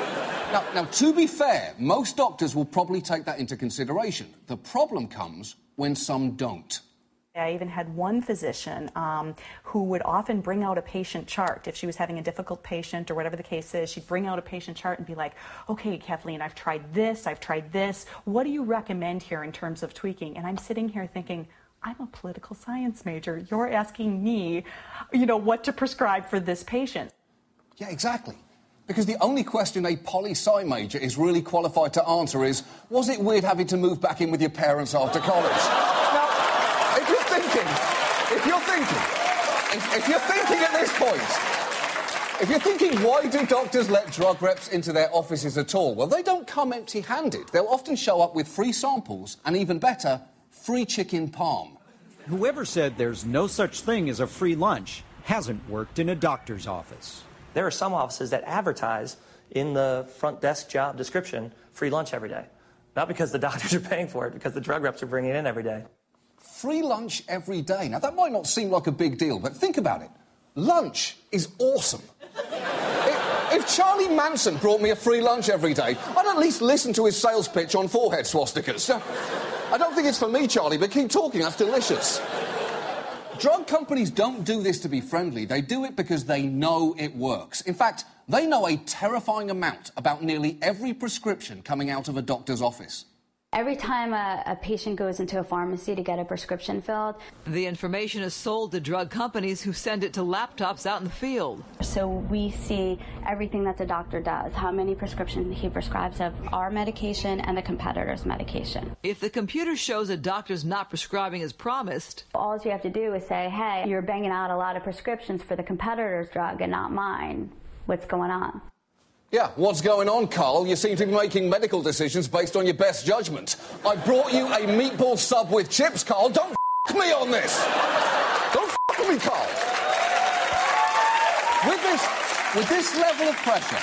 Now, now, to be fair, most doctors will probably take that into consideration. The problem comes when some don't. I even had one physician um, who would often bring out a patient chart. If she was having a difficult patient or whatever the case is, she'd bring out a patient chart and be like, okay, Kathleen, I've tried this, I've tried this. What do you recommend here in terms of tweaking? And I'm sitting here thinking, I'm a political science major. You're asking me, you know, what to prescribe for this patient. Yeah, exactly. Because the only question a poli sci major is really qualified to answer is was it weird having to move back in with your parents after college? now, if you're thinking, if you're thinking, if, if, you're thinking at this point, if you're thinking, why do doctors let drug reps into their offices at all? Well, they don't come empty handed. They'll often show up with free samples and, even better, free chicken palm. Whoever said there's no such thing as a free lunch hasn't worked in a doctor's office. There are some offices that advertise in the front desk job description free lunch every day. Not because the *laughs* doctors are paying for it, because the drug reps are bringing it in every day. Free lunch every day. Now, that might not seem like a big deal, but think about it. Lunch is awesome. if, if Charlie Manson brought me a free lunch every day, I'd at least listen to his sales pitch on forehead swastikas. I don't think it's for me, Charlie, but keep talking. That's delicious. Drug companies don't do this to be friendly. They do it because they know it works. In fact, they know a terrifying amount about nearly every prescription coming out of a doctor's office. Every time a, a, patient goes into a pharmacy to get a prescription filled, the information is sold to drug companies who send it to laptops out in the field. So we see everything that the doctor does, how many prescriptions he prescribes of our medication and the competitor's medication. If the computer shows a doctor's not prescribing as promised, all you have to do is say, hey, you're banging out a lot of prescriptions for the competitor's drug and not mine. What's going on? Yeah, what's going on, Carl? You seem to be making medical decisions based on your best judgment. I brought you a meatball sub with chips, Carl. Don't f me on this. Don't f me, Carl. With this, with this level of pressure,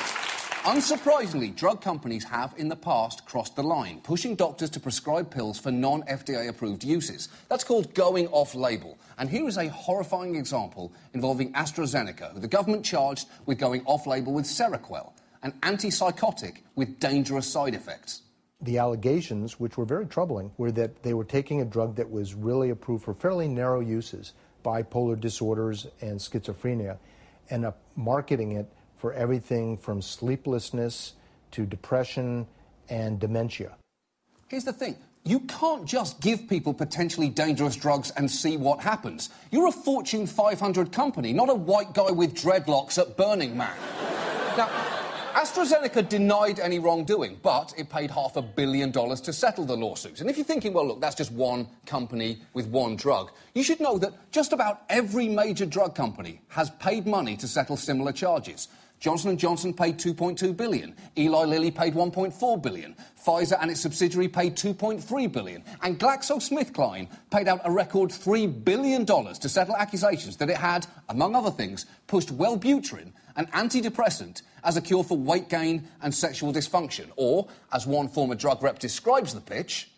unsurprisingly, drug companies have in the past crossed the line, pushing doctors to prescribe pills for non-FDA approved uses. That's called going off-label. And here is a horrifying example involving AstraZeneca, who the government charged with going off-label with Seroquel an antipsychotic with dangerous side effects. The allegations, which were very troubling, were that they were taking a drug that was really approved for fairly narrow uses, bipolar disorders and schizophrenia, and marketing it for everything from sleeplessness to depression and dementia. Here's the thing you can't just give people potentially dangerous drugs and see what happens. You're a Fortune 500 company, not a white guy with dreadlocks at Burning Man. now, AstraZeneca denied any wrongdoing, but it paid half a billion dollars to settle the lawsuit. And if you're thinking, well, look, that's just one company with one drug, you should know that just about every major drug company has paid money to settle similar charges. Johnson & Johnson paid 2.2 billion. Eli Lilly paid 1.4 billion. Pfizer and its subsidiary paid 2.3 billion. And GlaxoSmithKline paid out a record $3 billion to settle accusations that it had, among other things, pushed Wellbutrin, an antidepressant, as a cure for weight gain and sexual dysfunction. Or, as one former drug rep describes the pitch,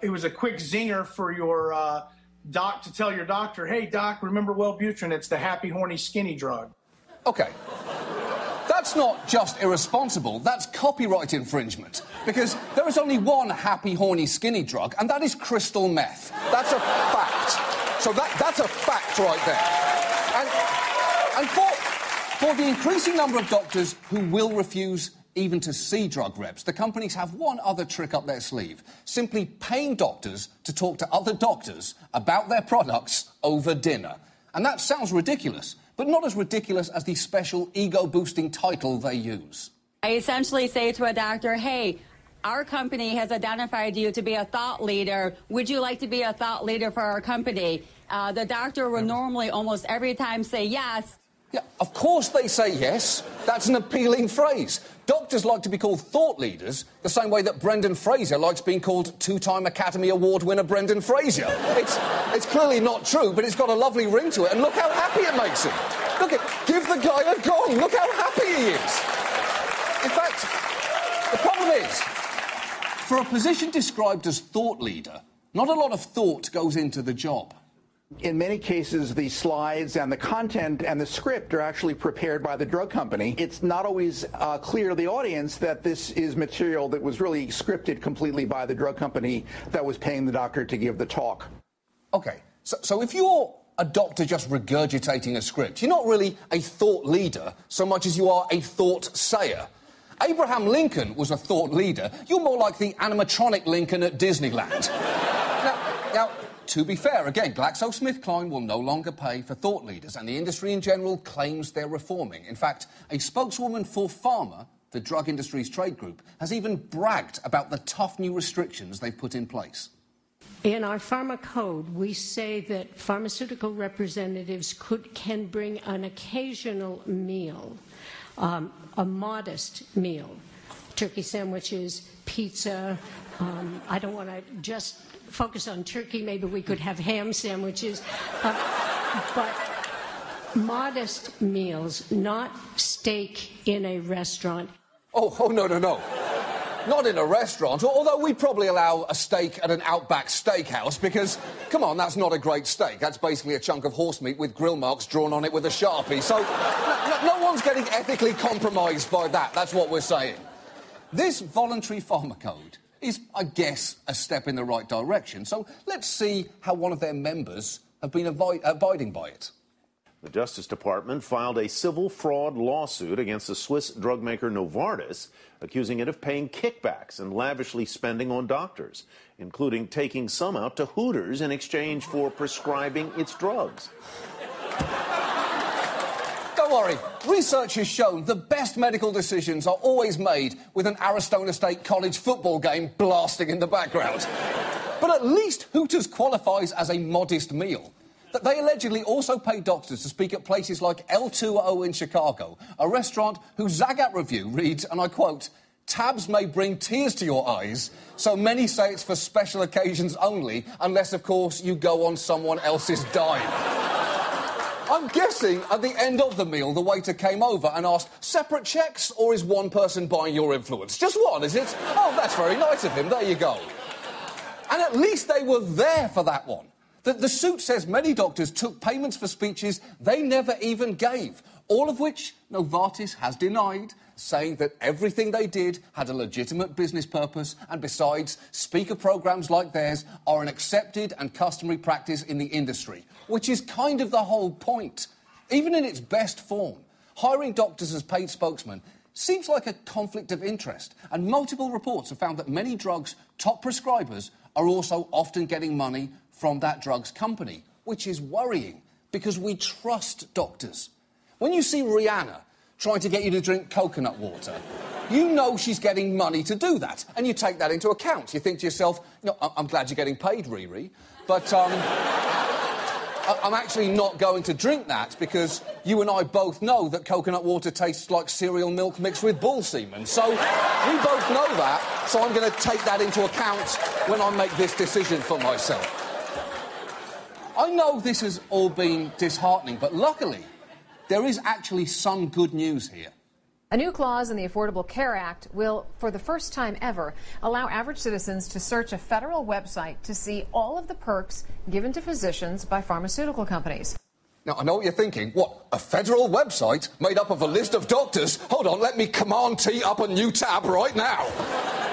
it was a quick zinger for your uh, doc to tell your doctor, hey, doc, remember Wellbutrin? It's the happy, horny, skinny drug. Okay. That's not just irresponsible, that's copyright infringement. Because there is only one happy, horny, skinny drug, and that is crystal meth. That's a fact. So that, that's a fact right there. And, and for, for the increasing number of doctors who will refuse even to see drug reps, the companies have one other trick up their sleeve simply paying doctors to talk to other doctors about their products over dinner. And that sounds ridiculous but not as ridiculous as the special ego boosting title they use. I essentially say to a doctor, hey, our company has identified you to be a thought leader. Would you like to be a thought leader for our company? Uh, the doctor will normally almost every time say yes. Yeah, of course they say yes. That's an appealing phrase. Doctors like to be called thought leaders the same way that Brendan Fraser likes being called two time Academy Award winner Brendan Fraser. It's, it's clearly not true, but it's got a lovely ring to it, and look how happy it makes him. Look at, give the guy a gong. Look how happy he is. In fact, the problem is, for a position described as thought leader, not a lot of thought goes into the job. In many cases, the slides and the content and the script are actually prepared by the drug company. It's not always uh, clear to the audience that this is material that was really scripted completely by the drug company that was paying the doctor to give the talk. Okay, so, so if you're a doctor just regurgitating a script, you're not really a thought leader so much as you are a thought sayer. Abraham Lincoln was a thought leader. You're more like the animatronic Lincoln at Disneyland. *laughs* now, now, to be fair, again, GlaxoSmithKline will no longer pay for thought leaders, and the industry in general claims they're reforming. In fact, a spokeswoman for Pharma, the drug industry's trade group, has even bragged about the tough new restrictions they've put in place. In our pharma code, we say that pharmaceutical representatives could, can bring an occasional meal, um, a modest meal, turkey sandwiches, pizza. Um, I don't want to just focus on turkey. Maybe we could have ham sandwiches. Uh, but modest meals, not steak in a restaurant. Oh, oh, no, no, no. Not in a restaurant, although we probably allow a steak at an Outback steakhouse because, come on, that's not a great steak. That's basically a chunk of horse meat with grill marks drawn on it with a sharpie. So, no, no, no one's getting ethically compromised by that. That's what we're saying. This voluntary pharma code is, I guess, a step in the right direction. So let's see how one of their members have been abiding by it. The Justice Department filed a civil fraud lawsuit against the Swiss drug maker Novartis, accusing it of paying kickbacks and lavishly spending on doctors, including taking some out to Hooters in exchange for prescribing its drugs. Worry, research has shown the best medical decisions are always made with an Arizona State College football game blasting in the background. but at least Hooters qualifies as a modest meal. That they allegedly also pay doctors to speak at places like L2O in Chicago, a restaurant whose Zagat review reads, and I quote, Tabs may bring tears to your eyes, so many say it's for special occasions only, unless, of course, you go on someone else's dime. I'm guessing at the end of the meal, the waiter came over and asked, separate checks, or is one person buying your influence? Just one, is it? Oh, that's very nice of him. There you go. And at least they were there for that one. The, the suit says many doctors took payments for speeches they never even gave, all of which Novartis has denied, saying that everything they did had a legitimate business purpose, and besides, speaker programs like theirs are an accepted and customary practice in the industry, which is kind of the whole point. Even in its best form, hiring doctors as paid spokesmen seems like a conflict of interest, and multiple reports have found that many drugs' top prescribers are also often getting money from that drugs company, which is worrying because we trust doctors. When you see Rihanna trying to get you to drink coconut water, you know she's getting money to do that, and you take that into account. You think to yourself, "No, I'm glad you're getting paid, Riri, but um, I'm actually not going to drink that because you and I both know that coconut water tastes like cereal milk mixed with bull semen. So we both know that, so I'm going to take that into account when I make this decision for myself. I know this has all been disheartening, but luckily, there is actually some good news here. A new clause in the Affordable Care Act will, for the first time ever, allow average citizens to search a federal website to see all of the perks given to physicians by pharmaceutical companies. Now, I know what you're thinking. What, a federal website made up of a list of doctors? Hold on, let me Command T up a new tab right now.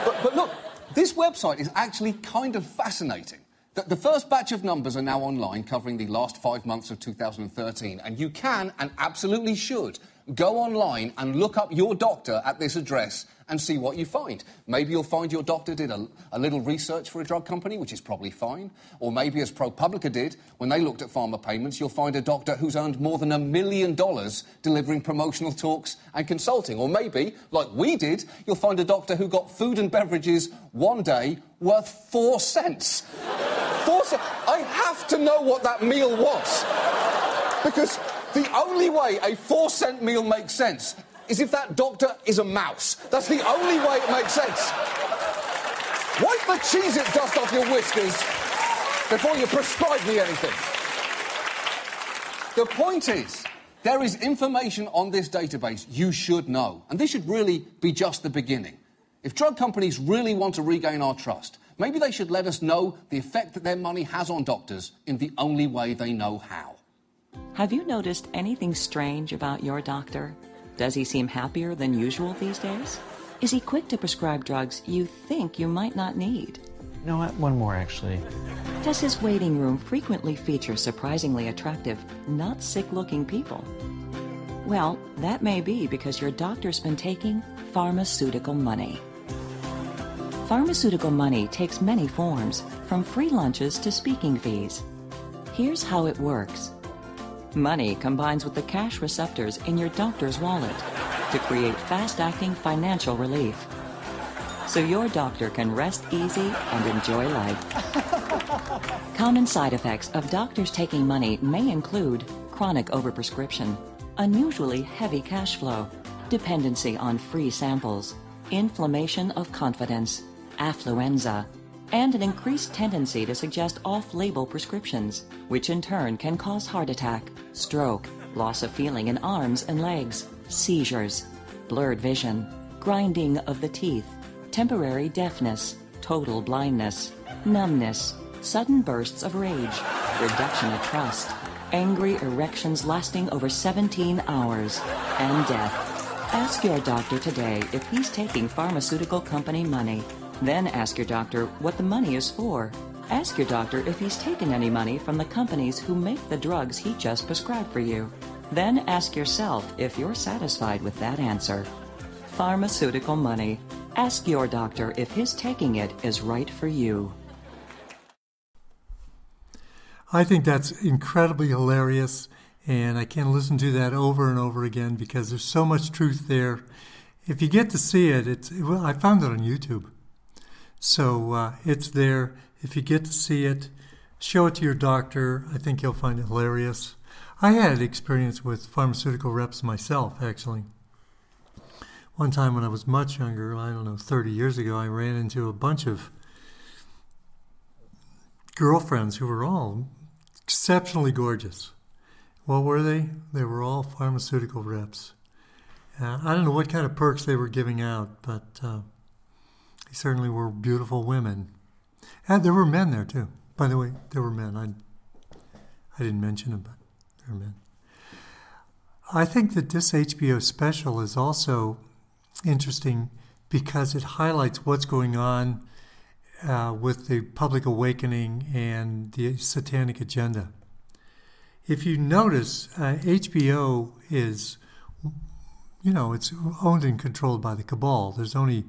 but, but look, this website is actually kind of fascinating. The, the first batch of numbers are now online, covering the last five months of 2013, and you can, and absolutely should, go online and look up your doctor at this address and see what you find. Maybe you'll find your doctor did a, a little research for a drug company, which is probably fine. Or maybe, as ProPublica did, when they looked at pharma payments, you'll find a doctor who's earned more than a million dollars delivering promotional talks and consulting. Or maybe, like we did, you'll find a doctor who got food and beverages one day worth four cents. *laughs* Four cents. I have to know what that meal was. Because the only way a four cent meal makes sense is if that doctor is a mouse. That's the only way it makes sense. Wipe the Cheez-It dust off your whiskers before you prescribe me anything. The point is, there is information on this database you should know, and this should really be just the beginning. If drug companies really want to regain our trust, maybe they should let us know the effect that their money has on doctors in the only way they know how. Have you noticed anything strange about your doctor? Does he seem happier than usual these days? Is he quick to prescribe drugs you think you might not need? You know what? One more, actually. Does his waiting room frequently feature surprisingly attractive, not sick looking people? Well, that may be because your doctor's been taking pharmaceutical money. Pharmaceutical money takes many forms, from free lunches to speaking fees. Here's how it works. Money combines with the cash receptors in your doctor's wallet to create fast-acting financial relief. So your doctor can rest easy and enjoy life. *laughs* Common side effects of doctors taking money may include chronic overprescription, unusually heavy cash flow, dependency on free samples, inflammation of confidence, affluenza, and an increased tendency to suggest off-label prescriptions, which in turn can cause heart attack, stroke, loss of feeling in arms and legs, seizures, blurred vision, grinding of the teeth, temporary deafness, total blindness, numbness, sudden bursts of rage, reduction of trust, angry erections lasting over 17 hours, and death. Ask your doctor today if he's taking pharmaceutical company money. Then ask your doctor what the money is for. Ask your doctor if he's taken any money from the companies who make the drugs he just prescribed for you. Then ask yourself if you're satisfied with that answer. Pharmaceutical money. Ask your doctor if his taking it is right for you. I think that's incredibly hilarious, and I can listen to that over and over again because there's so much truth there. If you get to see it, it's I found it on YouTube, so uh, it's there. If you get to see it, show it to your doctor. I think you'll find it hilarious. I had experience with pharmaceutical reps myself, actually. One time when I was much younger, I don't know, 30 years ago, I ran into a bunch of girlfriends who were all exceptionally gorgeous. What were they? They were all pharmaceutical reps. Uh, I don't know what kind of perks they were giving out, but uh, they certainly were beautiful women. And there were men there too. By the way, there were men. I, I didn't mention them, but there were men. I think that this HBO special is also interesting because it highlights what's going on uh, with the public awakening and the satanic agenda. If you notice, uh, HBO is, you know, it's owned and controlled by the cabal. There's only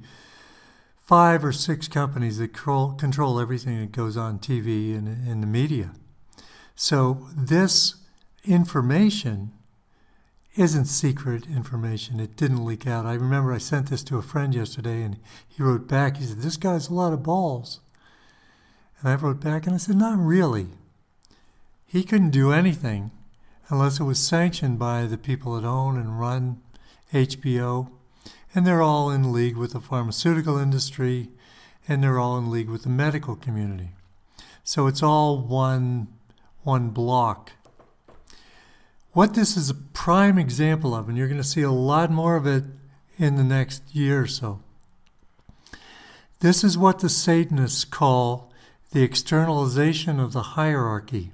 five or six companies that control, control everything that goes on TV and in the media. So this information isn't secret information. It didn't leak out. I remember I sent this to a friend yesterday and he wrote back, he said, This guy's a lot of balls. And I wrote back and I said, Not really. He couldn't do anything unless it was sanctioned by the people that own and run HBO. And they're all in league with the pharmaceutical industry and they're all in league with the medical community. So it's all one, one block what this is a prime example of, and you're going to see a lot more of it in the next year or so. This is what the Satanists call the externalization of the hierarchy.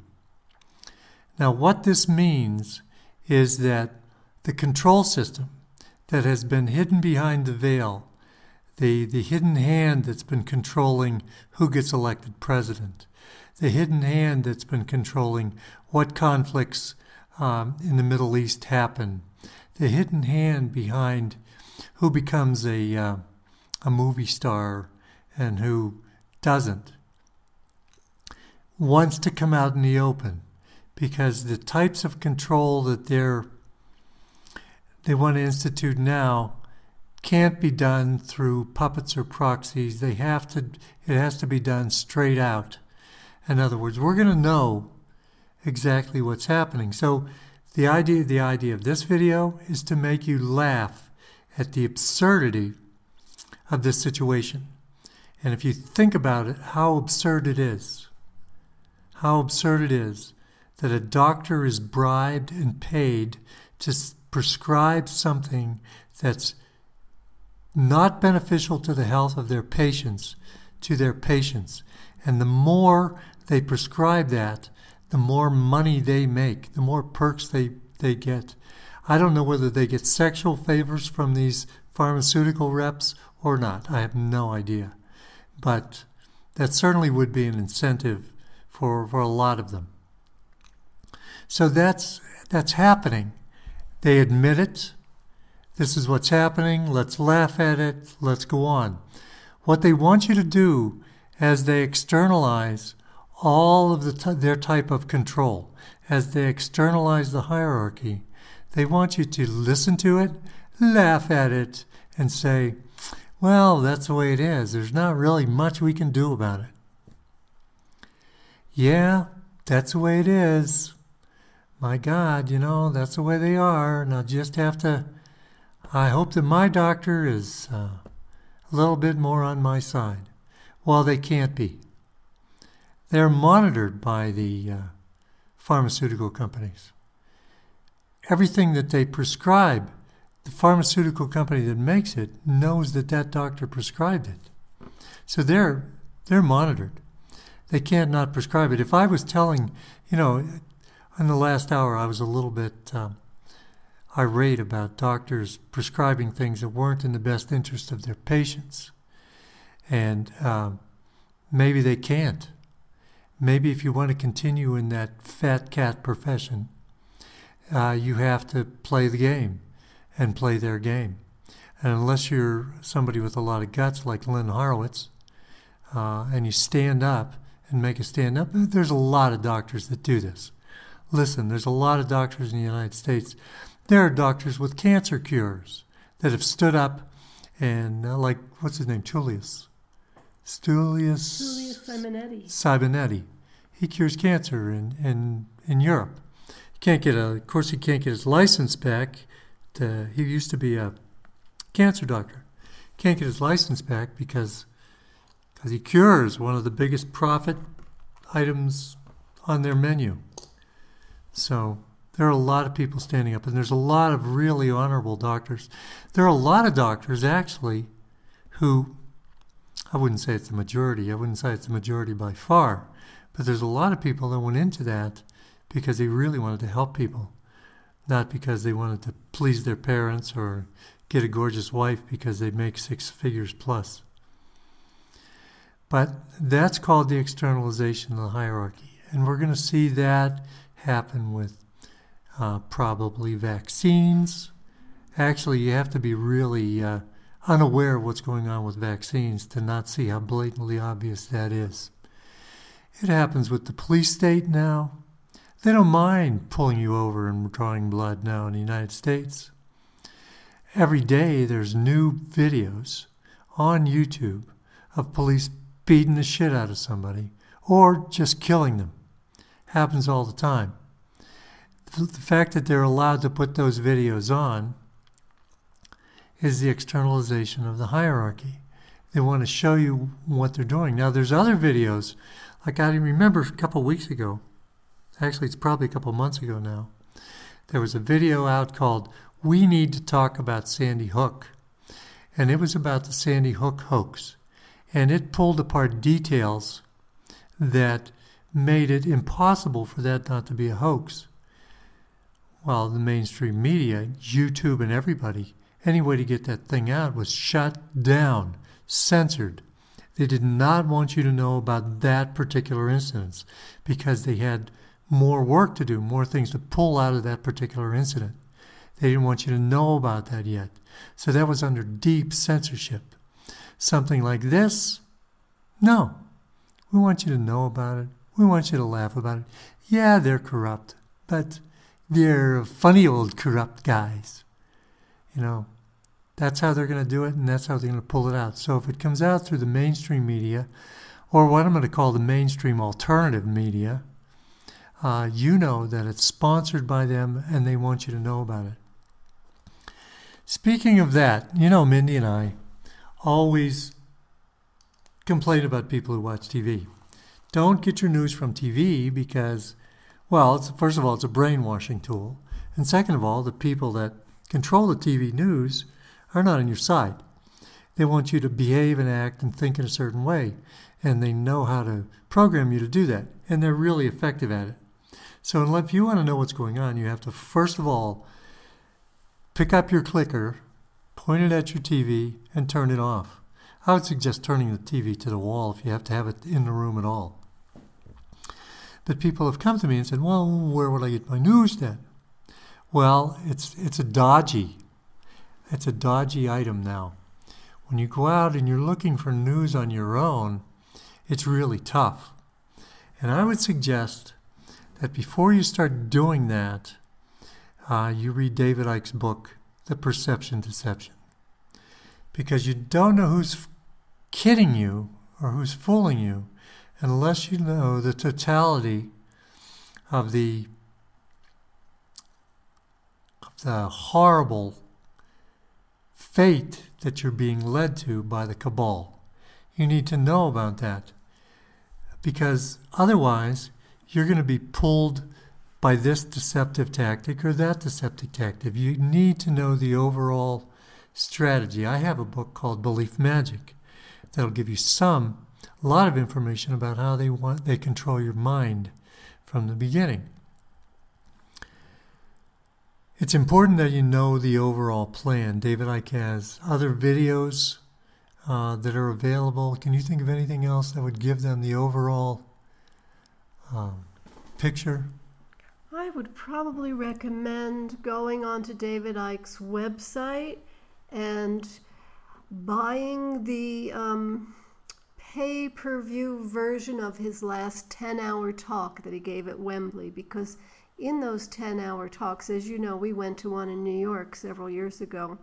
Now, what this means is that the control system that has been hidden behind the veil, the, the hidden hand that's been controlling who gets elected president, the hidden hand that's been controlling what conflicts um, in the Middle East happen. The hidden hand behind who becomes a, uh, a movie star and who doesn't wants to come out in the open because the types of control that they're they want to institute now can't be done through puppets or proxies. They have to it has to be done straight out. In other words, we're going to know exactly what's happening. So the idea the idea of this video is to make you laugh at the absurdity of this situation. And if you think about it, how absurd it is. How absurd it is that a doctor is bribed and paid to prescribe something that's not beneficial to the health of their patients to their patients. And the more they prescribe that, the more money they make, the more perks they, they get. I don't know whether they get sexual favors from these pharmaceutical reps or not. I have no idea. But that certainly would be an incentive for, for a lot of them. So that's, that's happening. They admit it. This is what's happening. Let's laugh at it. Let's go on. What they want you to do as they externalize all of the their type of control as they externalize the hierarchy. They want you to listen to it, laugh at it, and say, well, that's the way it is. There's not really much we can do about it. Yeah, that's the way it is. My God, you know, that's the way they are. And I just have to, I hope that my doctor is uh, a little bit more on my side. Well, they can't be. They're monitored by the uh, pharmaceutical companies. Everything that they prescribe, the pharmaceutical company that makes it knows that that doctor prescribed it. So they're they're monitored. They can't not prescribe it. If I was telling, you know, in the last hour, I was a little bit um, irate about doctors prescribing things that weren't in the best interest of their patients, and um, maybe they can't maybe if you want to continue in that fat cat profession, uh, you have to play the game and play their game. And unless you're somebody with a lot of guts like Len Horowitz, uh, and you stand up and make a stand up, there's a lot of doctors that do this. Listen, there's a lot of doctors in the United States. There are doctors with cancer cures that have stood up and, uh, like, what's his name? Tullius. Tullius. Julius Simonetti. Simonetti. He cures cancer in, in, in Europe. He can't get a, of course, he can't get his license back. To, he used to be a cancer doctor. Can't get his license back because because he cures one of the biggest profit items on their menu. So there are a lot of people standing up, and there's a lot of really honorable doctors. There are a lot of doctors, actually, who I wouldn't say it's the majority, I wouldn't say it's the majority by far, but there's a lot of people that went into that because they really wanted to help people, not because they wanted to please their parents or get a gorgeous wife because they make six figures plus. But that's called the externalization of the hierarchy. And we're going to see that happen with uh, probably vaccines. Actually, you have to be really uh, unaware of what's going on with vaccines to not see how blatantly obvious that is. It happens with the police state now. They don't mind pulling you over and drawing blood now in the United States. Every day there's new videos on YouTube of police beating the shit out of somebody or just killing them. Happens all the time. The fact that they're allowed to put those videos on is the externalization of the hierarchy. They want to show you what they're doing. Now, there's other videos, like I remember a couple weeks ago, actually, it's probably a couple months ago now, there was a video out called We Need to Talk About Sandy Hook. And it was about the Sandy Hook hoax and it pulled apart details that made it impossible for that not to be a hoax. While the mainstream media, YouTube, and everybody, any way to get that thing out was shut down, censored. They did not want you to know about that particular incident because they had more work to do, more things to pull out of that particular incident. They didn't want you to know about that yet. So that was under deep censorship something like this? No. We want you to know about it. We want you to laugh about it. Yeah, they're corrupt, but they're funny old corrupt guys. You know, that's how they're going to do it, and that's how they're going to pull it out. So if it comes out through the mainstream media, or what I'm going to call the mainstream alternative media, uh, you know that it's sponsored by them and they want you to know about it. Speaking of that, you know, Mindy and I, always complain about people who watch TV. Don't get your news from TV because, well, first of all, it's a brainwashing tool. And second of all, the people that control the TV news are not on your side. They want you to behave and act and think in a certain way. And they know how to program you to do that. And they're really effective at it. So if you want to know what's going on, you have to, first of all, pick up your clicker point it at your TV, and turn it off. I would suggest turning the TV to the wall if you have to have it in the room at all. But people have come to me and said, well, where would I get my news then? Well, it's, it's a dodgy, it's a dodgy item now. When you go out and you're looking for news on your own, it's really tough. And I would suggest that before you start doing that, uh, you read David Icke's book, the perception deception. Because you don't know who's kidding you or who's fooling you unless you know the totality of the of the horrible fate that you're being led to by the cabal. You need to know about that because otherwise you're going to be pulled by this deceptive tactic or that deceptive tactic. You need to know the overall strategy. I have a book called Belief Magic that'll give you some, a lot of information about how they want they control your mind from the beginning. It's important that you know the overall plan. David Icke has other videos uh, that are available. Can you think of anything else that would give them the overall um, picture? I would probably recommend going onto David Icke's website and buying the um, pay per view version of his last 10 hour talk that he gave at Wembley because in those 10 hour talks, as you know, we went to one in New York several years ago.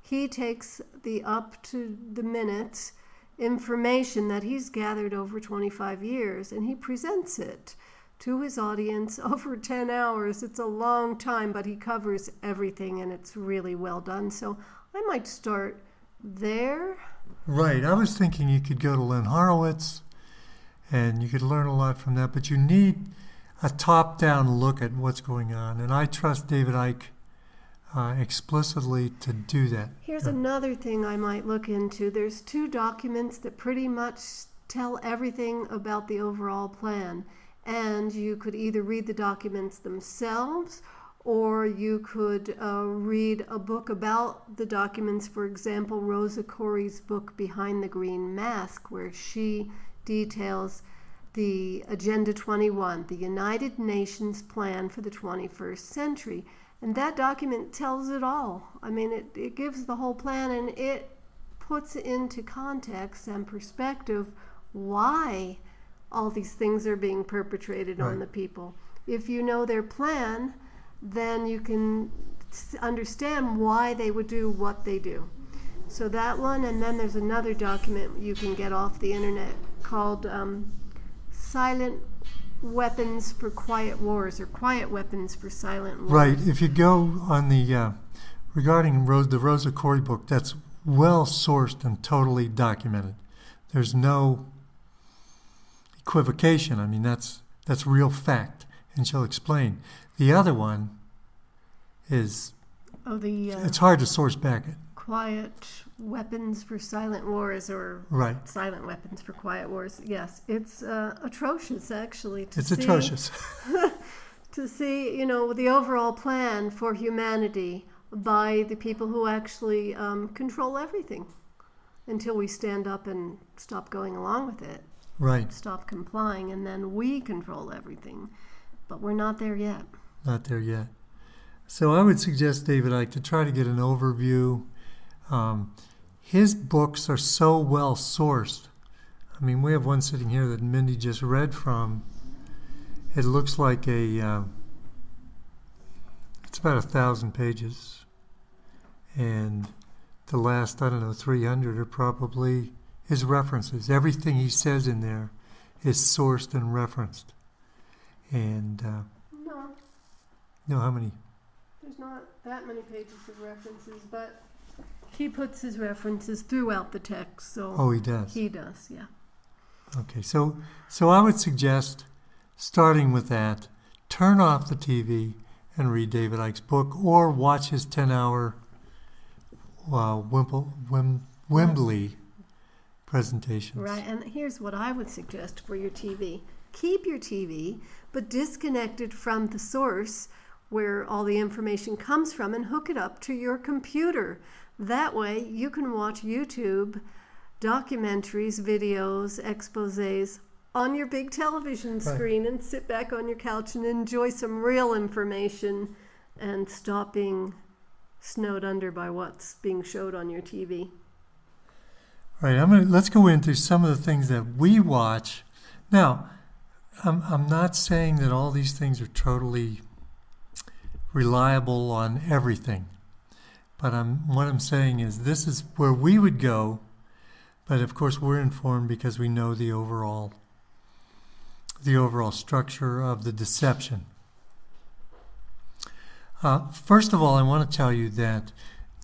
He takes the up to the minutes information that he's gathered over 25 years and he presents it to his audience *laughs* over 10 hours. It's a long time, but he covers everything and it's really well done. So I might start there. Right. I was thinking you could go to Len Horowitz and you could learn a lot from that, but you need a top down look at what's going on. And I trust David Icke uh, explicitly to do that. Here's another thing I might look into. There's two documents that pretty much tell everything about the overall plan. And you could either read the documents themselves or you could uh, read a book about the documents. For example, Rosa Koire's book, Behind the Green Mask, where she details the Agenda 21, the United Nations Plan for the 21st Century. And that document tells it all. I mean, it, it gives the whole plan and it puts into context and perspective why all these things are being perpetrated right. on the people. If you know their plan, then you can understand why they would do what they do. So that one, and then there's another document you can get off the internet called um, Silent Weapons for Quiet Wars or Quiet Weapons for Silent Wars. Right. If you go on the, uh, regarding Rose, the Rosa Koire book, that's well sourced and totally documented. There's no equivocation. I mean, that's, that's real fact, and she'll explain. The other one is oh, the, uh, it's hard to source back it. Quiet weapons for silent wars, or right. silent weapons for quiet wars. Yes, it's uh, atrocious actually. To it's see, atrocious. *laughs* *laughs* to see, you know, the overall plan for humanity by the people who actually um, control everything until we stand up and stop going along with it. Right. Stop complying, and then we control everything. But we're not there yet. Not there yet. So I would suggest, David Icke, to try to get an overview. Um, his books are so well sourced. I mean, we have one sitting here that Mindy just read from. It looks like a. Uh, it's about a thousand pages, and the last I don't know 300 are probably his references. Everything he says in there is sourced and referenced. And uh, no, how many? There's not that many pages of references, but he puts his references throughout the text. So oh, he does. He does, yeah. Okay, so so I would suggest starting with that. Turn off the TV and read David Icke's book, or watch his ten-hour uh, Wimple, Wim, Wembley presentations. Right, and here's what I would suggest for your TV: keep your TV, but disconnect it from the source where all the information comes from and hook it up to your computer. That way, you can watch YouTube documentaries, videos, exposes on your big television screen right. and sit back on your couch and enjoy some real information and stop being snowed under by what's being showed on your TV. All right, I'm gonna, let's go into some of the things that we watch. Now, I'm, I'm not saying that all these things are totally reliable on everything. But I'm, what I'm saying is this is where we would go, but of course we're informed because we know the overall the overall structure of the deception. Uh, first of all, I want to tell you that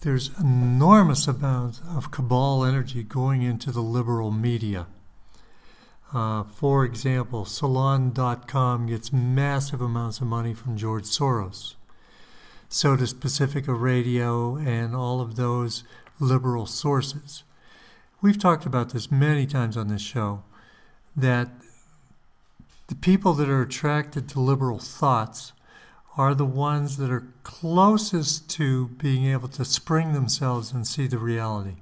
there's enormous amount of cabal energy going into the liberal media. Uh, for example, Salon.com gets massive amounts of money from George Soros so does Pacifica Radio and all of those liberal sources. We've talked about this many times on this show that the people that are attracted to liberal thoughts are the ones that are closest to being able to spring themselves and see the reality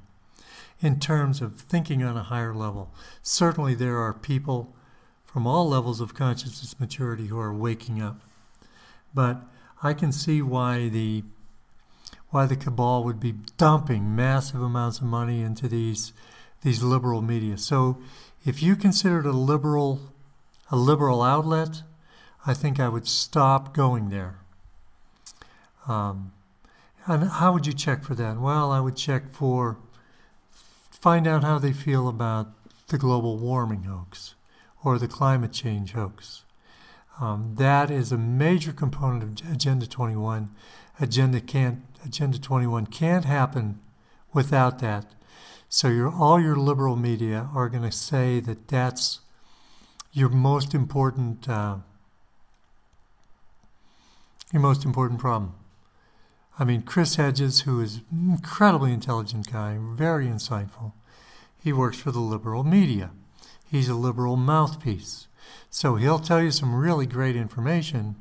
in terms of thinking on a higher level. Certainly, there are people from all levels of consciousness maturity who are waking up. But I can see why the why the cabal would be dumping massive amounts of money into these these liberal media. So if you considered a liberal a liberal outlet, I think I would stop going there. Um, and how would you check for that? Well, I would check for find out how they feel about the global warming hoax or the climate change hoax. Um, that is a major component of Agenda 21. Agenda can't Agenda 21 can't happen without that. So your all your liberal media are going to say that that's your most important uh, your most important problem. I mean, Chris Hedges, who is an incredibly intelligent guy, very insightful, he works for the liberal media. He's a liberal mouthpiece. So he'll tell you some really great information,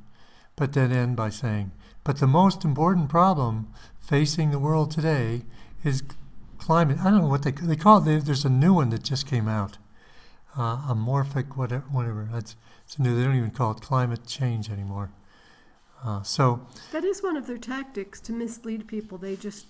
but then end by saying, but the most important problem facing the world today is climate. I don't know what they, they call it. There's a new one that just came out. Uh, amorphic, whatever, whatever. It's, it's new. They don't even call it climate change anymore. Uh, so that is one of their tactics to mislead people. They just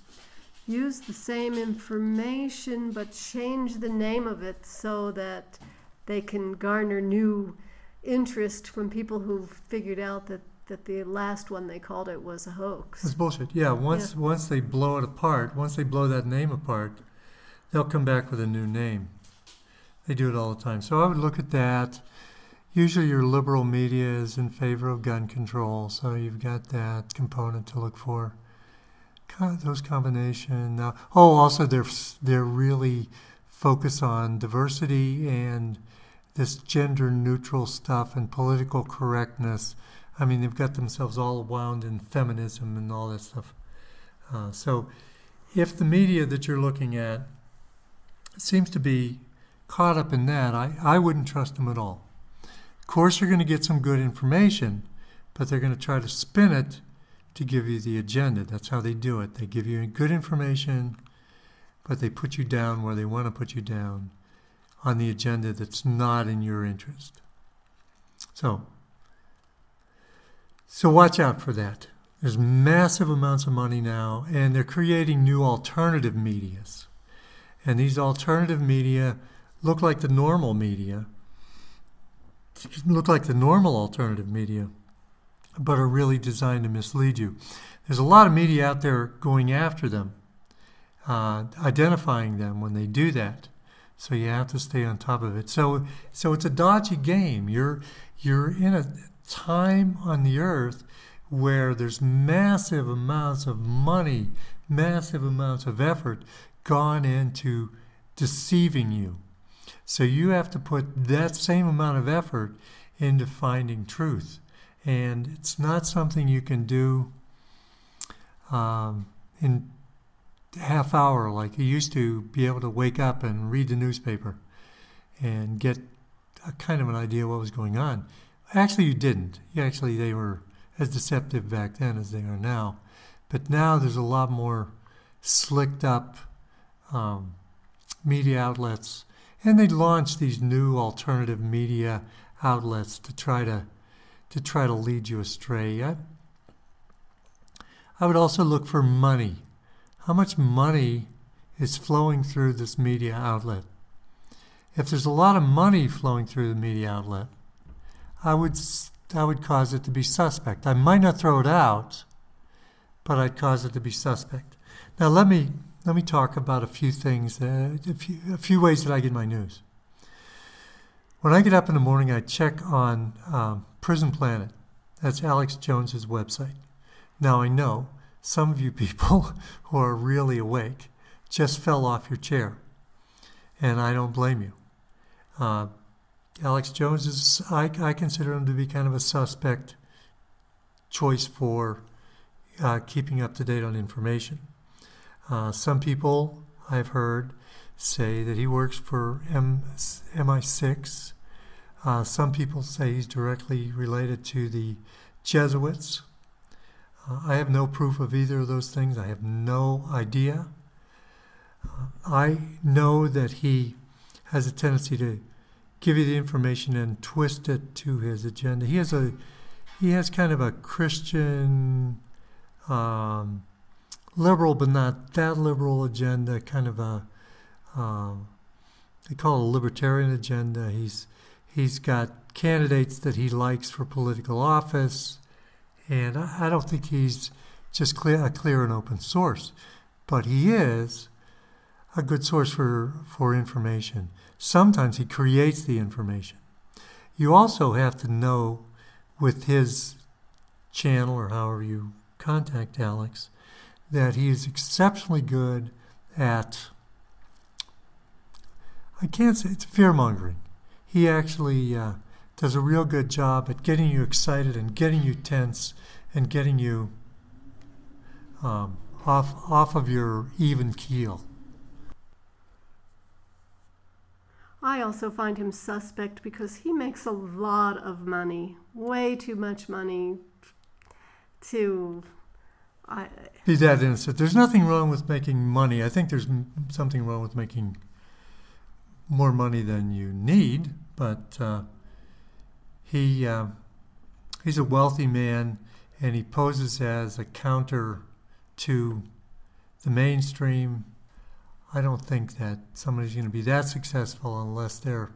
use the same information but change the name of it so that they can garner new interest from people who've figured out that, that the last one they called it was a hoax. It's bullshit. Yeah, once Yeah. once they blow it apart, once they blow that name apart, they'll come back with a new name. They do it all the time. So I would look at that. Usually your liberal media is in favor of gun control, so you've got that component to look for. Those combination. Uh, oh, also they're they're really focused on diversity and this gender neutral stuff and political correctness. I mean, they've got themselves all wound in feminism and all that stuff. Uh, so, if the media that you're looking at seems to be caught up in that, I, I wouldn't trust them at all. Of course, you're going to get some good information, but they're going to try to spin it to give you the agenda. That's how they do it. They give you good information, but they put you down where they want to put you down on the agenda that's not in your interest. So, so watch out for that. There's massive amounts of money now, and they're creating new alternative medias. And these alternative media look like the normal media, look like the normal alternative media, but are really designed to mislead you. There's a lot of media out there going after them, uh, identifying them when they do that. So you have to stay on top of it. So, so it's a dodgy game. You're you're in a time on the earth where there's massive amounts of money, massive amounts of effort gone into deceiving you. So you have to put that same amount of effort into finding truth. And it's not something you can do um, in half hour like you used to be able to wake up and read the newspaper and get a kind of an idea what was going on. Actually, you didn't. Actually, they were as deceptive back then as they are now. But now there's a lot more slicked up um, media outlets, and they launched these new alternative media outlets to try to to try to lead you astray. I, I would also look for money. How much money is flowing through this media outlet? If there's a lot of money flowing through the media outlet, I would I would cause it to be suspect. I might not throw it out, but I'd cause it to be suspect. Now let me let me talk about a few things, uh, a, few, a few ways that I get my news. When I get up in the morning, I check on um, Prison Planet. That's Alex Jones's website. Now I know some of you people *laughs* who are really awake just fell off your chair, and I don't blame you. Uh, Alex Jones is, I, I consider him to be kind of a suspect choice for uh, keeping up to date on information. Uh, some people I've heard say that he works for M, MI6. Uh, some people say he's directly related to the Jesuits. Uh, I have no proof of either of those things. I have no idea. Uh, I know that he has a tendency to give you the information and twist it to his agenda. He has a he has kind of a Christian um, liberal, but not that liberal agenda. Kind of a um, they call it a libertarian agenda. He's he's got candidates that he likes for political office, and I, don't think he's just clear, a clear and open source, but he is a good source for, for information. Sometimes he creates the information. You also have to know with his channel or however you contact Alex that he is exceptionally good at, I can't say it's fear mongering. He actually uh, does a real good job at getting you excited and getting you tense and getting you um, off, off of your even keel. I also find him suspect because he makes a lot of money, way too much money to. I, Be that innocent. There's nothing wrong with making money. I think there's something wrong with making more money than you need, but uh, he uh, he's a wealthy man, and he poses as a counter to the mainstream I don't think that somebody's going to be that successful unless they're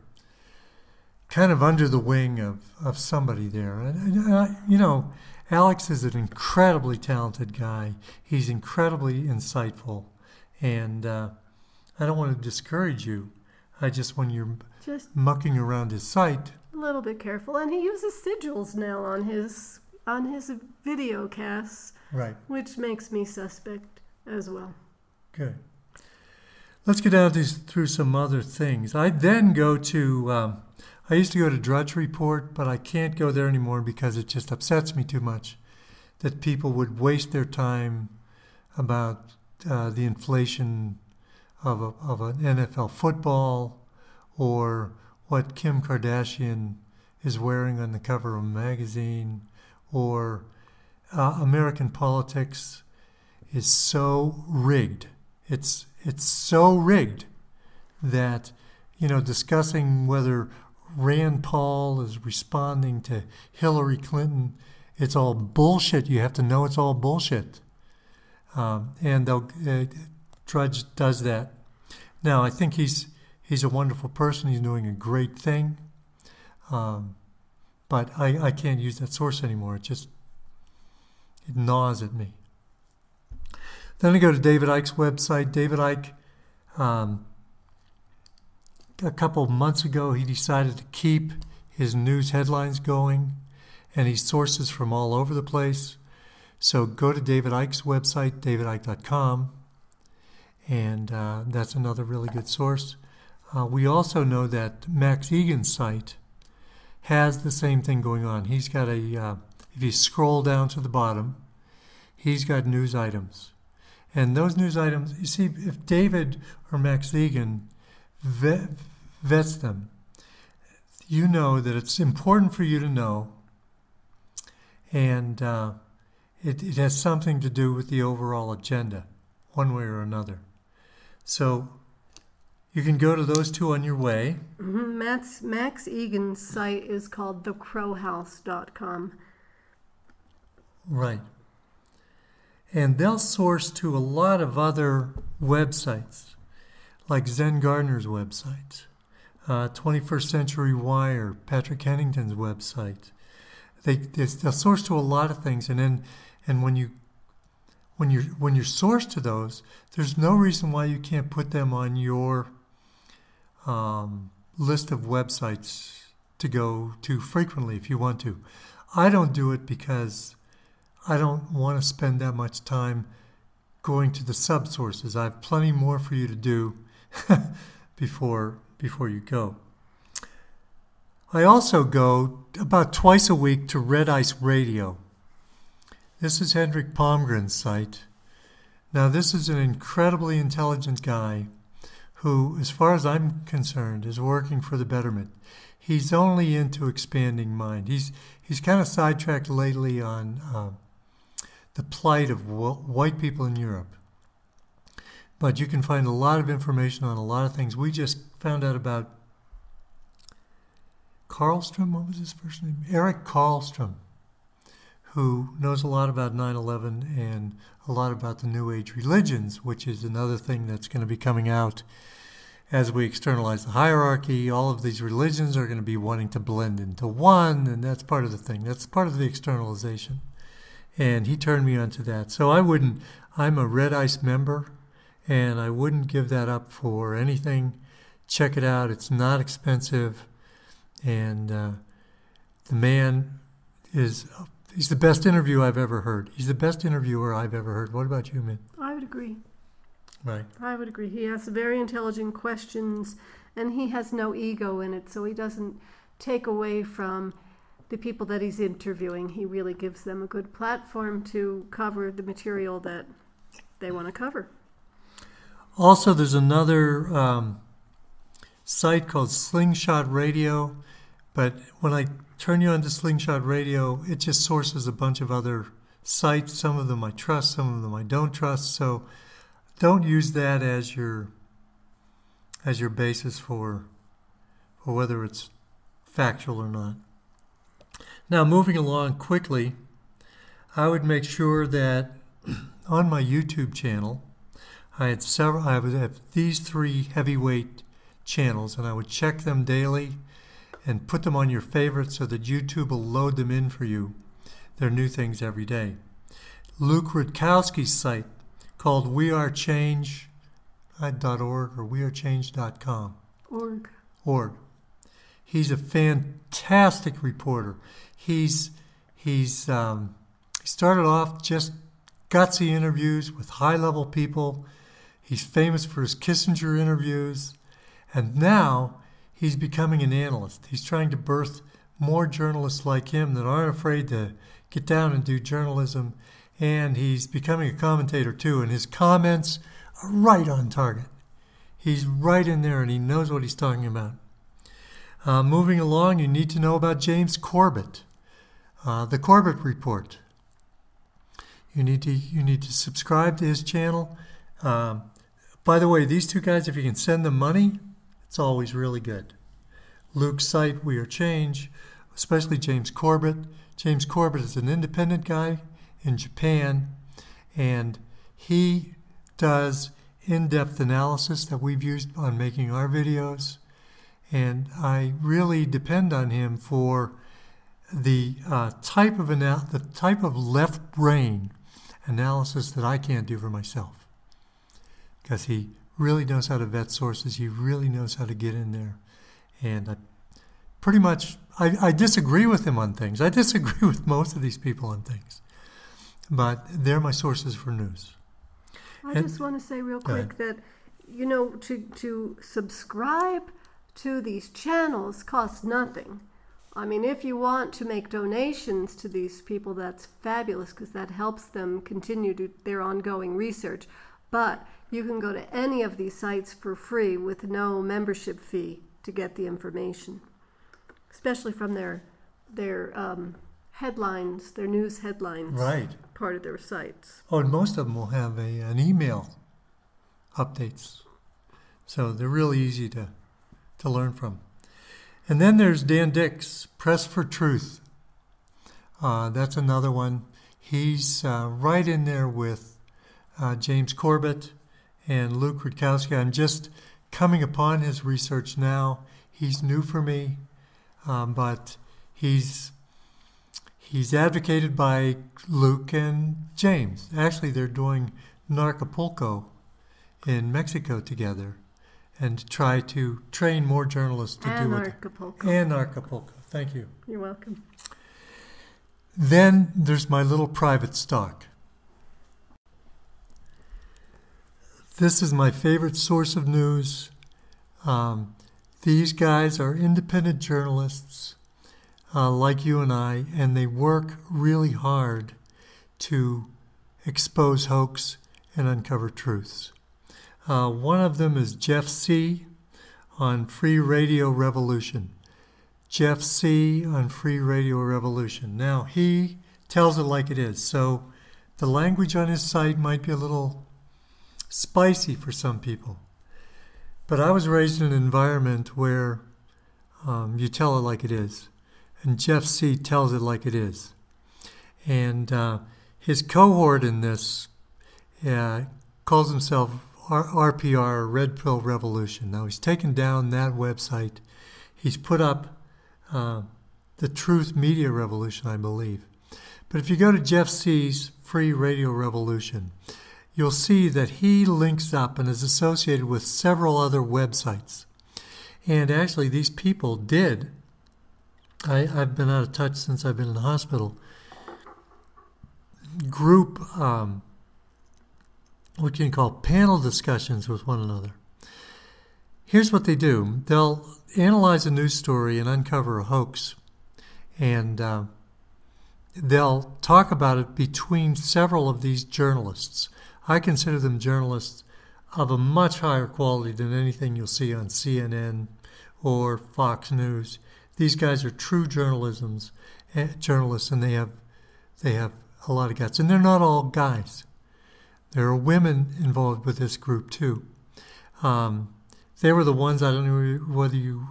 kind of under the wing of, of somebody there. And, and I, you know, Alex is an incredibly talented guy. He's incredibly insightful. And uh, I don't want to discourage you. I just, when you're just mucking around his site, a little bit careful. And he uses sigils now on his on his video casts, right? Which makes me suspect as well. Good. Let's get down to, through some other things. I then go to, um, I used to go to Drudge Report, but I can't go there anymore because it just upsets me too much that people would waste their time about uh, the inflation of, a, of an NFL football or what Kim Kardashian is wearing on the cover of a magazine or uh, American politics is so rigged. It's it's so rigged that, you know, discussing whether Rand Paul is responding to Hillary Clinton, it's all bullshit. You have to know it's all bullshit. Um, and they'll, uh, Drudge does that. Now, I think he's he's a wonderful person. He's doing a great thing. Um, but I, I can't use that source anymore. It just it gnaws at me. Then I go to David Icke's website. David Icke, um, a couple months ago, he decided to keep his news headlines going, and he sources from all over the place. So go to David Icke's website, davidicke.com, and uh, that's another really good source. Uh, we also know that Max Igan's site has the same thing going on. He's got a, uh, if you scroll down to the bottom, he's got news items. And those news items, you see, if David or Max Igan vet, vets them, you know that it's important for you to know, and uh, it, it has something to do with the overall agenda, one way or another. So you can go to those two on your way. Mm-hmm. Max, Max Igan's site is called thecrowhouse.com. Right and they'll source to a lot of other websites, like Zen Gardner's website, uh, 21st Century Wire, Patrick Henningsen's website. They, they will source to a lot of things, and then and when you when you're when you're sourced to those, there's no reason why you can't put them on your um, list of websites to go to frequently if you want to. I don't do it because I don't want to spend that much time going to the subsources. I have plenty more for you to do *laughs* before before you go. I also go about twice a week to Red Ice Radio. This is Henrik Palmgren's site. Now, this is an incredibly intelligent guy who, as far as I'm concerned, is working for the betterment. He's only into expanding mind. He's he's kind of sidetracked lately on uh, the plight of white people in Europe. But you can find a lot of information on a lot of things. We just found out about Karlstrom, what was his first name? Eric Karlstrom, who knows a lot about 9 11 and a lot about the New Age religions, which is another thing that's going to be coming out as we externalize the hierarchy. All of these religions are going to be wanting to blend into one, and that's part of the thing. That's part of the externalization. And he turned me onto that. So I wouldn't, I'm a Red Ice member, and I wouldn't give that up for anything. Check it out, it's not expensive. And uh, the man is he's the best interview I've ever heard. He's the best interviewer I've ever heard. What about you, man? I would agree. Right. I would agree. He asks very intelligent questions and he has no ego in it, so he doesn't take away from the people that he's interviewing. He really gives them a good platform to cover the material that they want to cover. Also, there's another um, site called Slingshot Radio, but when I turn you on to Slingshot Radio, it just sources a bunch of other sites. Some of them I trust, some of them I don't trust. So don't use that as your as your basis for for whether it's factual or not. Now, moving along quickly, I would make sure that *clears throat* on my YouTube channel, I had several. I would have these three heavyweight channels, and I would check them daily and put them on your favorites so that YouTube will load them in for you. There are new things every day. Luke Rudkowski's site called wearechange.org or wearechange.com. Org. Org. He's a fantastic reporter. He's he's um, he started off just gutsy interviews with high level people. He's famous for his Kissinger interviews, and now he's becoming an analyst. He's trying to birth more journalists like him that aren't afraid to get down and do journalism. And he's becoming a commentator too, and his comments are right on target. He's right in there and he knows what he's talking about. Uh, moving along, you need to know about James Corbett, uh, the Corbett Report. You need to you need to subscribe to his channel. Um, by the way, these two guys, if you can send them money, it's always really good. Luke's site, We Are Change, especially James Corbett. James Corbett is an independent guy in Japan, and he does in depth analysis that we've used on making our videos. And I really depend on him for the uh, type of the type of left brain analysis that I can't do for myself, because he really knows how to vet sources. He really knows how to get in there, and I pretty much I, I disagree with him on things. I disagree *laughs* with most of these people on things, but they're my sources for news. I And- just want to say real quick that you know to to subscribe to these channels costs nothing. I mean, if you want to make donations to these people, that's fabulous because that helps them continue to their ongoing research. But you can go to any of these sites for free with no membership fee to get the information, especially from their their um, headlines, their news headlines. Right. Part of their sites. Oh, and most of them will have a, an email updates. So they're really easy to, to learn from. And then there's Dan Dicks, Press for Truth. Uh, that's another one. He's uh, right in there with uh, James Corbett and Luke Rudkowski. I'm just coming upon his research now. He's new for me, um, but he's he's advocated by Luke and James. Actually, they're doing Narcapulco in Mexico together and try to train more journalists to do Anarchapulco. and Acapulco. Thank you. You're welcome. Then there's my little private stock. This is my favorite source of news. Um, these guys are independent journalists uh, like you and I, and they work really hard to expose hoax and uncover truths. Uh, one of them is Jeff C. on Free Radio Revolution. Jeff C. on Free Radio Revolution. Now, he tells it like it is, so the language on his site might be a little spicy for some people. But I was raised in an environment where Um, you tell it like it is. And Jeff C. tells it like it is. And uh, his cohort in this uh, calls himself R- RPR, Red Pill Revolution. Now, he's taken down that website. He's put up uh, the Truth Media Revolution, I believe. But if you go to Jeff C.'s Free Radio Revolution, you'll see that he links up and is associated with several other websites. And actually, these people did. I, I've been out of touch since I've been in the hospital. Group, um, what you can call panel discussions with one another. Here's what they do they'll analyze a news story and uncover a hoax. And uh, they'll talk about it between several of these journalists. I consider them journalists of a much higher quality than anything you'll see on CNN or Fox News. These guys are true journalisms, eh, journalists, and they have they have a lot of guts. And they're not all guys. There are women involved with this group too. Um, they were the ones I don't know whether you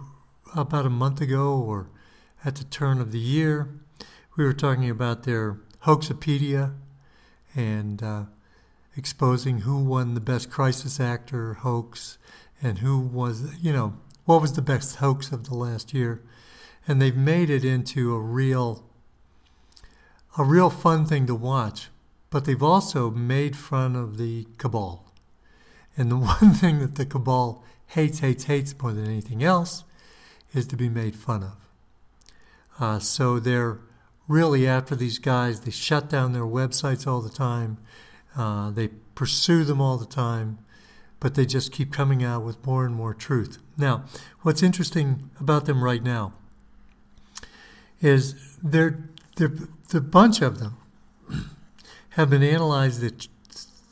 about a month ago or at the turn of the year we were talking about their Hoaxopedia and uh, exposing who won the best crisis actor hoax and who was, you know, what was the best hoax of the last year. And they've made it into a real, a real fun thing to watch. But they've also made fun of the cabal. And the *laughs* one thing that the cabal hates, hates, hates more than anything else is to be made fun of. Uh, so they're really after these guys. They shut down their websites all the time. Uh, they pursue them all the time, but they just keep coming out with more and more truth. Now, what's interesting about them right now is they're, they're, the bunch of them *clears throat* have been analyzed the,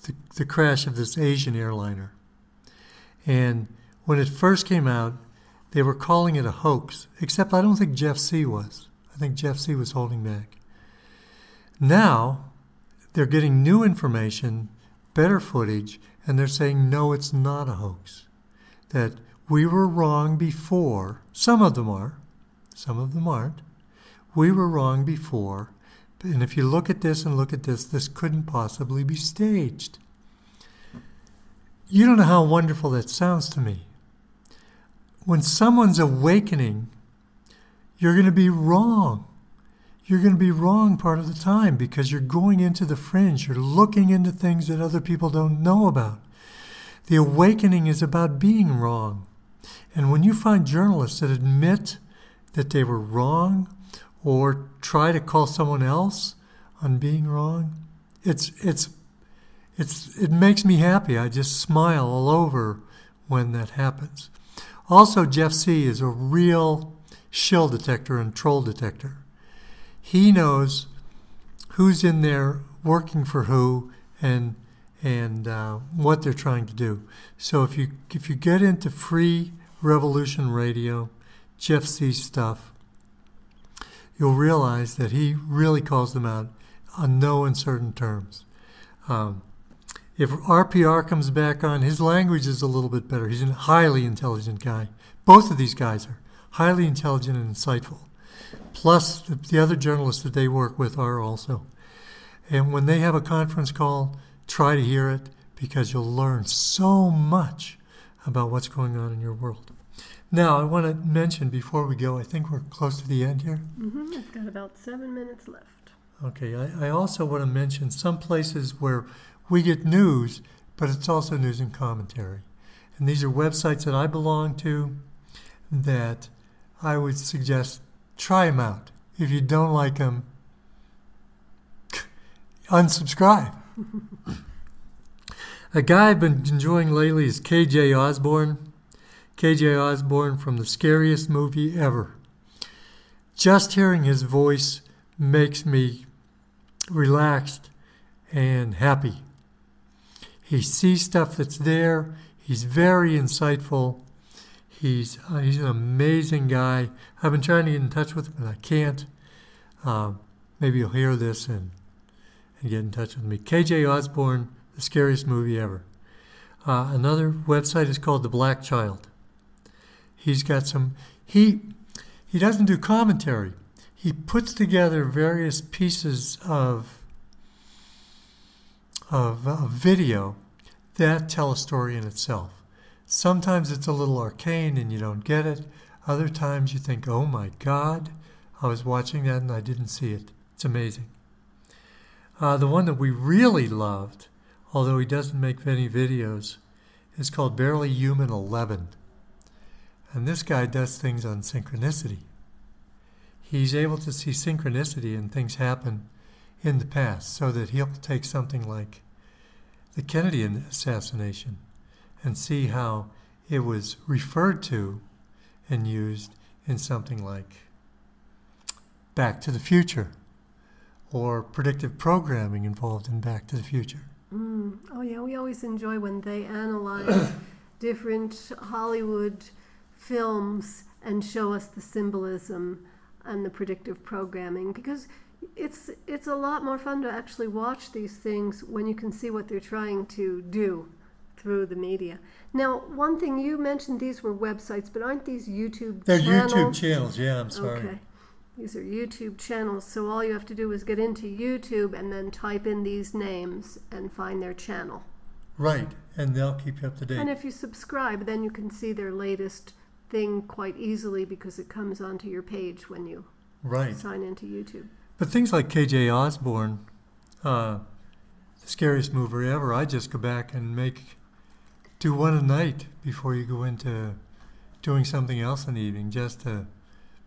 the, the crash of this Asian airliner. And when it first came out, they were calling it a hoax, except I don't think Jeff C. was. I think Jeff C. was holding back. Now, they're getting new information, better footage, and they're saying, no, it's not a hoax. That we were wrong before. Some of them are, some of them aren't. We were wrong before. And if you look at this and look at this, this couldn't possibly be staged. You don't know how wonderful that sounds to me. When someone's awakening you're going to be wrong. You're going to be wrong part of the time because you're going into the fringe. You're looking into things that other people don't know about. The awakening is about being wrong. And when you find journalists that admit that they were wrong or try to call someone else on being wrong, it's it's it's it makes me happy. I just smile all over when that happens. Also, Jeff C is a real shill detector and troll detector. He knows who's in there working for who and and uh, what they're trying to do. So if you if you get into free Revolution Radio, Jeff C stuff, you'll realize that he really calls them out on no uncertain terms. Um, if RPR comes back on, his language is a little bit better. He's a highly intelligent guy. Both of these guys are highly intelligent and insightful. Plus, the other journalists that they work with are also. And when they have a conference call, try to hear it because you'll learn so much about what's going on in your world. Now, I want to mention before we go, I think we're close to the end here. Mm-hmm. I've got about seven minutes left. Okay, I, I also want to mention some places where we get news, but it's also news and commentary. And these are websites that I belong to that I would suggest try them out. If you don't like them, *laughs* unsubscribe. A guy I've been enjoying lately is KJ Osborne. KJ Osborne from the scariest movie ever. Just hearing his voice makes me relaxed and happy. He sees stuff that's there. He's very insightful. He's uh, he's an amazing guy. I've been trying to get in touch with him, but I can't. Um, maybe you'll hear this and and get in touch with me. KJ Osborne, the scariest movie ever. Uh, another website is called The Black Child. He's got some. He he doesn't do commentary. He puts together various pieces of of uh, video that tell a story in itself. Sometimes it's a little arcane and you don't get it. Other times you think, "Oh my God, I was watching that and I didn't see it." It's amazing. Uh, the one that we really loved, although he doesn't make many videos, is called Barely Human 11. And this guy does things on synchronicity. He's able to see synchronicity and things happen in the past so that he'll take something like the Kennedy assassination and see how it was referred to and used in something like Back to the Future or predictive programming involved in Back to the Future. Mm. Oh, yeah, we always enjoy when they analyze *coughs* different Hollywood films and show us the symbolism and the predictive programming because it's it's a lot more fun to actually watch these things when you can see what they're trying to do through the media. Now, one thing you mentioned these were websites, but aren't these YouTube They're channels? YouTube channels, yeah, I'm sorry. Okay. These are YouTube channels, so all you have to do is get into YouTube and then type in these names and find their channel. Right, and they'll keep you up to date. And if you subscribe, then you can see their latest thing quite easily because it comes onto your page when you Right. sign into YouTube. But things like KJ Osborne, uh, the scariest mover ever, I just go back and make do one a night before you go into doing something else in the evening, just to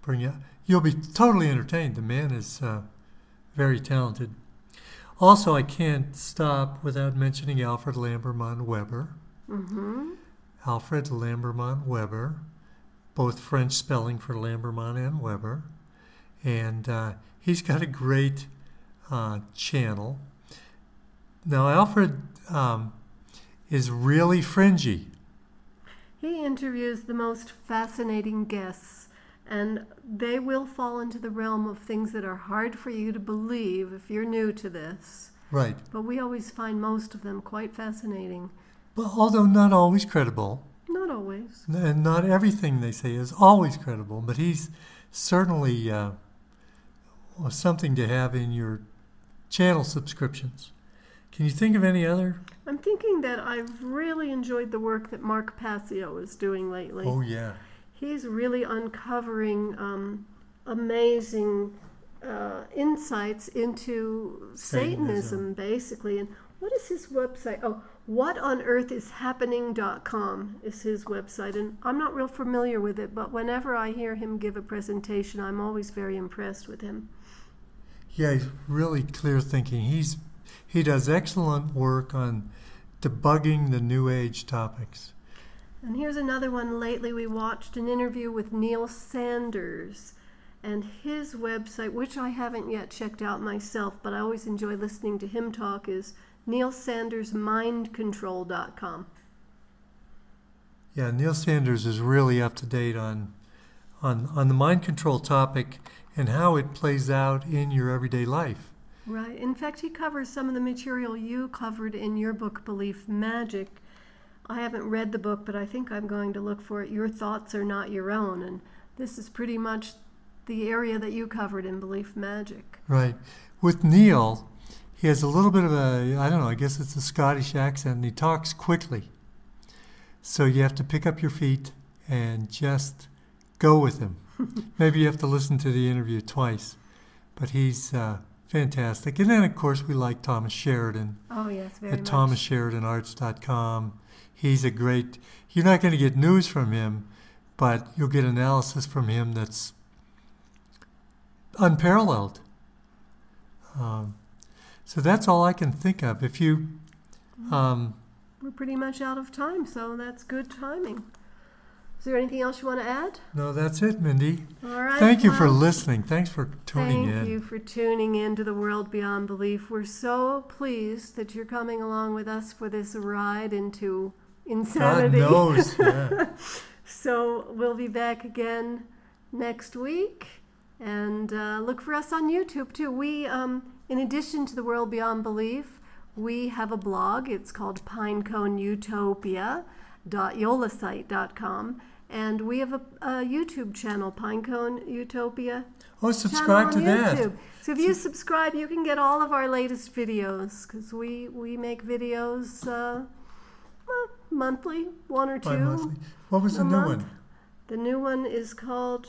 bring you. You'll be totally entertained. The man is uh, very talented. Also, I can't stop without mentioning Alfred Lambremont Webre. Mm-hmm. Alfred Lambremont Webre, both French spelling for Lambremont and Webre. And uh, he's got a great uh, channel. Now, Alfred um, is really fringy. He interviews the most fascinating guests, and they will fall into the realm of things that are hard for you to believe if you're new to this. Right. But we always find most of them quite fascinating. But although not always credible, Not always. and not everything they say is always credible, but he's certainly uh, something to have in your channel subscriptions. Can you think of any other? I'm thinking that I've really enjoyed the work that Mark Passio is doing lately. Oh, yeah. He's really uncovering um, amazing uh, insights into Satanism, Satanism. basically. And what is his website? Oh, whatonearthishappening.com is his website. And I'm not real familiar with it, but whenever I hear him give a presentation, I'm always very impressed with him. Yeah, he's really clear thinking. He's he does excellent work on debugging the new age topics. And here's another one. Lately, we watched an interview with Neil Sanders and his website, which I haven't yet checked out myself, but I always enjoy listening to him talk, is neilsandersmindcontrol.com. Yeah, Neil Sanders is really up to date on on on the mind control topic and how it plays out in your everyday life. Right. In fact, he covers some of the material you covered in your book, Belief Magic. I haven't read the book, but I think I'm going to look for it. Your thoughts are not your own. And this is pretty much the area that you covered in Belief Magic. Right. With Neil, he has a little bit of a I don't know, I guess it's a Scottish accent and he talks quickly. So you have to pick up your feet and just go with him. *laughs* Maybe you have to listen to the interview twice, but he's uh, fantastic. And then, of course, we like Thomas Sheridan Oh, yes, very at much. thomassheridanarts.com. He's a great. You're not going to get news from him, but you'll get analysis from him that's unparalleled. Um, so that's all I can think of. If you, um, We're pretty much out of time, so that's good timing. Is there anything else you want to add? no, that's it, Mindy. All right, Thank you for listening. Thanks for tuning Thank in. Thank you for tuning in to the world beyond belief. We're so pleased that you're coming along with us for this ride into insanity. God knows, yeah. *laughs* so we'll be back again next week, and uh, look for us on YouTube too. We, um, in addition to the world beyond belief, we have a blog. It's called PineConeUtopia.yolasite.com. And we have a, a YouTube channel, Pinecone Utopia. Oh, subscribe to that. YouTube. So if you subscribe, you can get all of our latest videos because we we make videos uh, well, monthly, one or two. What was the new month. one? The new one is called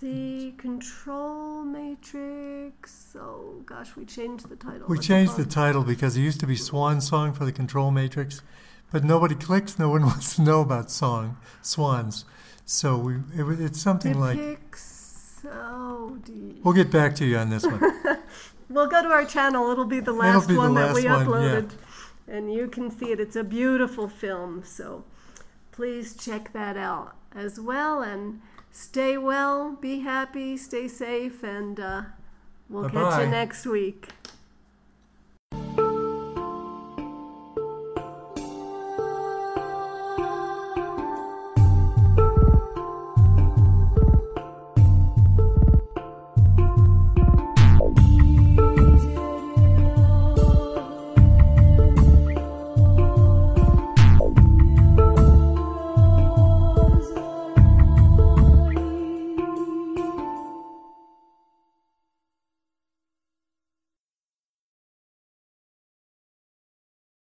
the Control Matrix. Oh gosh, we changed the title. We changed the title because it used to be Swan Song for the Control Matrix, but nobody clicks. No one *laughs* wants to know about song swans. So we it, it's something like. Pix. Oh, dear. We'll get back to you on this one. *laughs* we'll go to our channel. It'll be the last be the one that we one, yeah. uploaded. And you can see it. It's a beautiful film. So please check that out as well. And stay well, be happy, stay safe, and uh, we'll catch Bye-bye. you next week.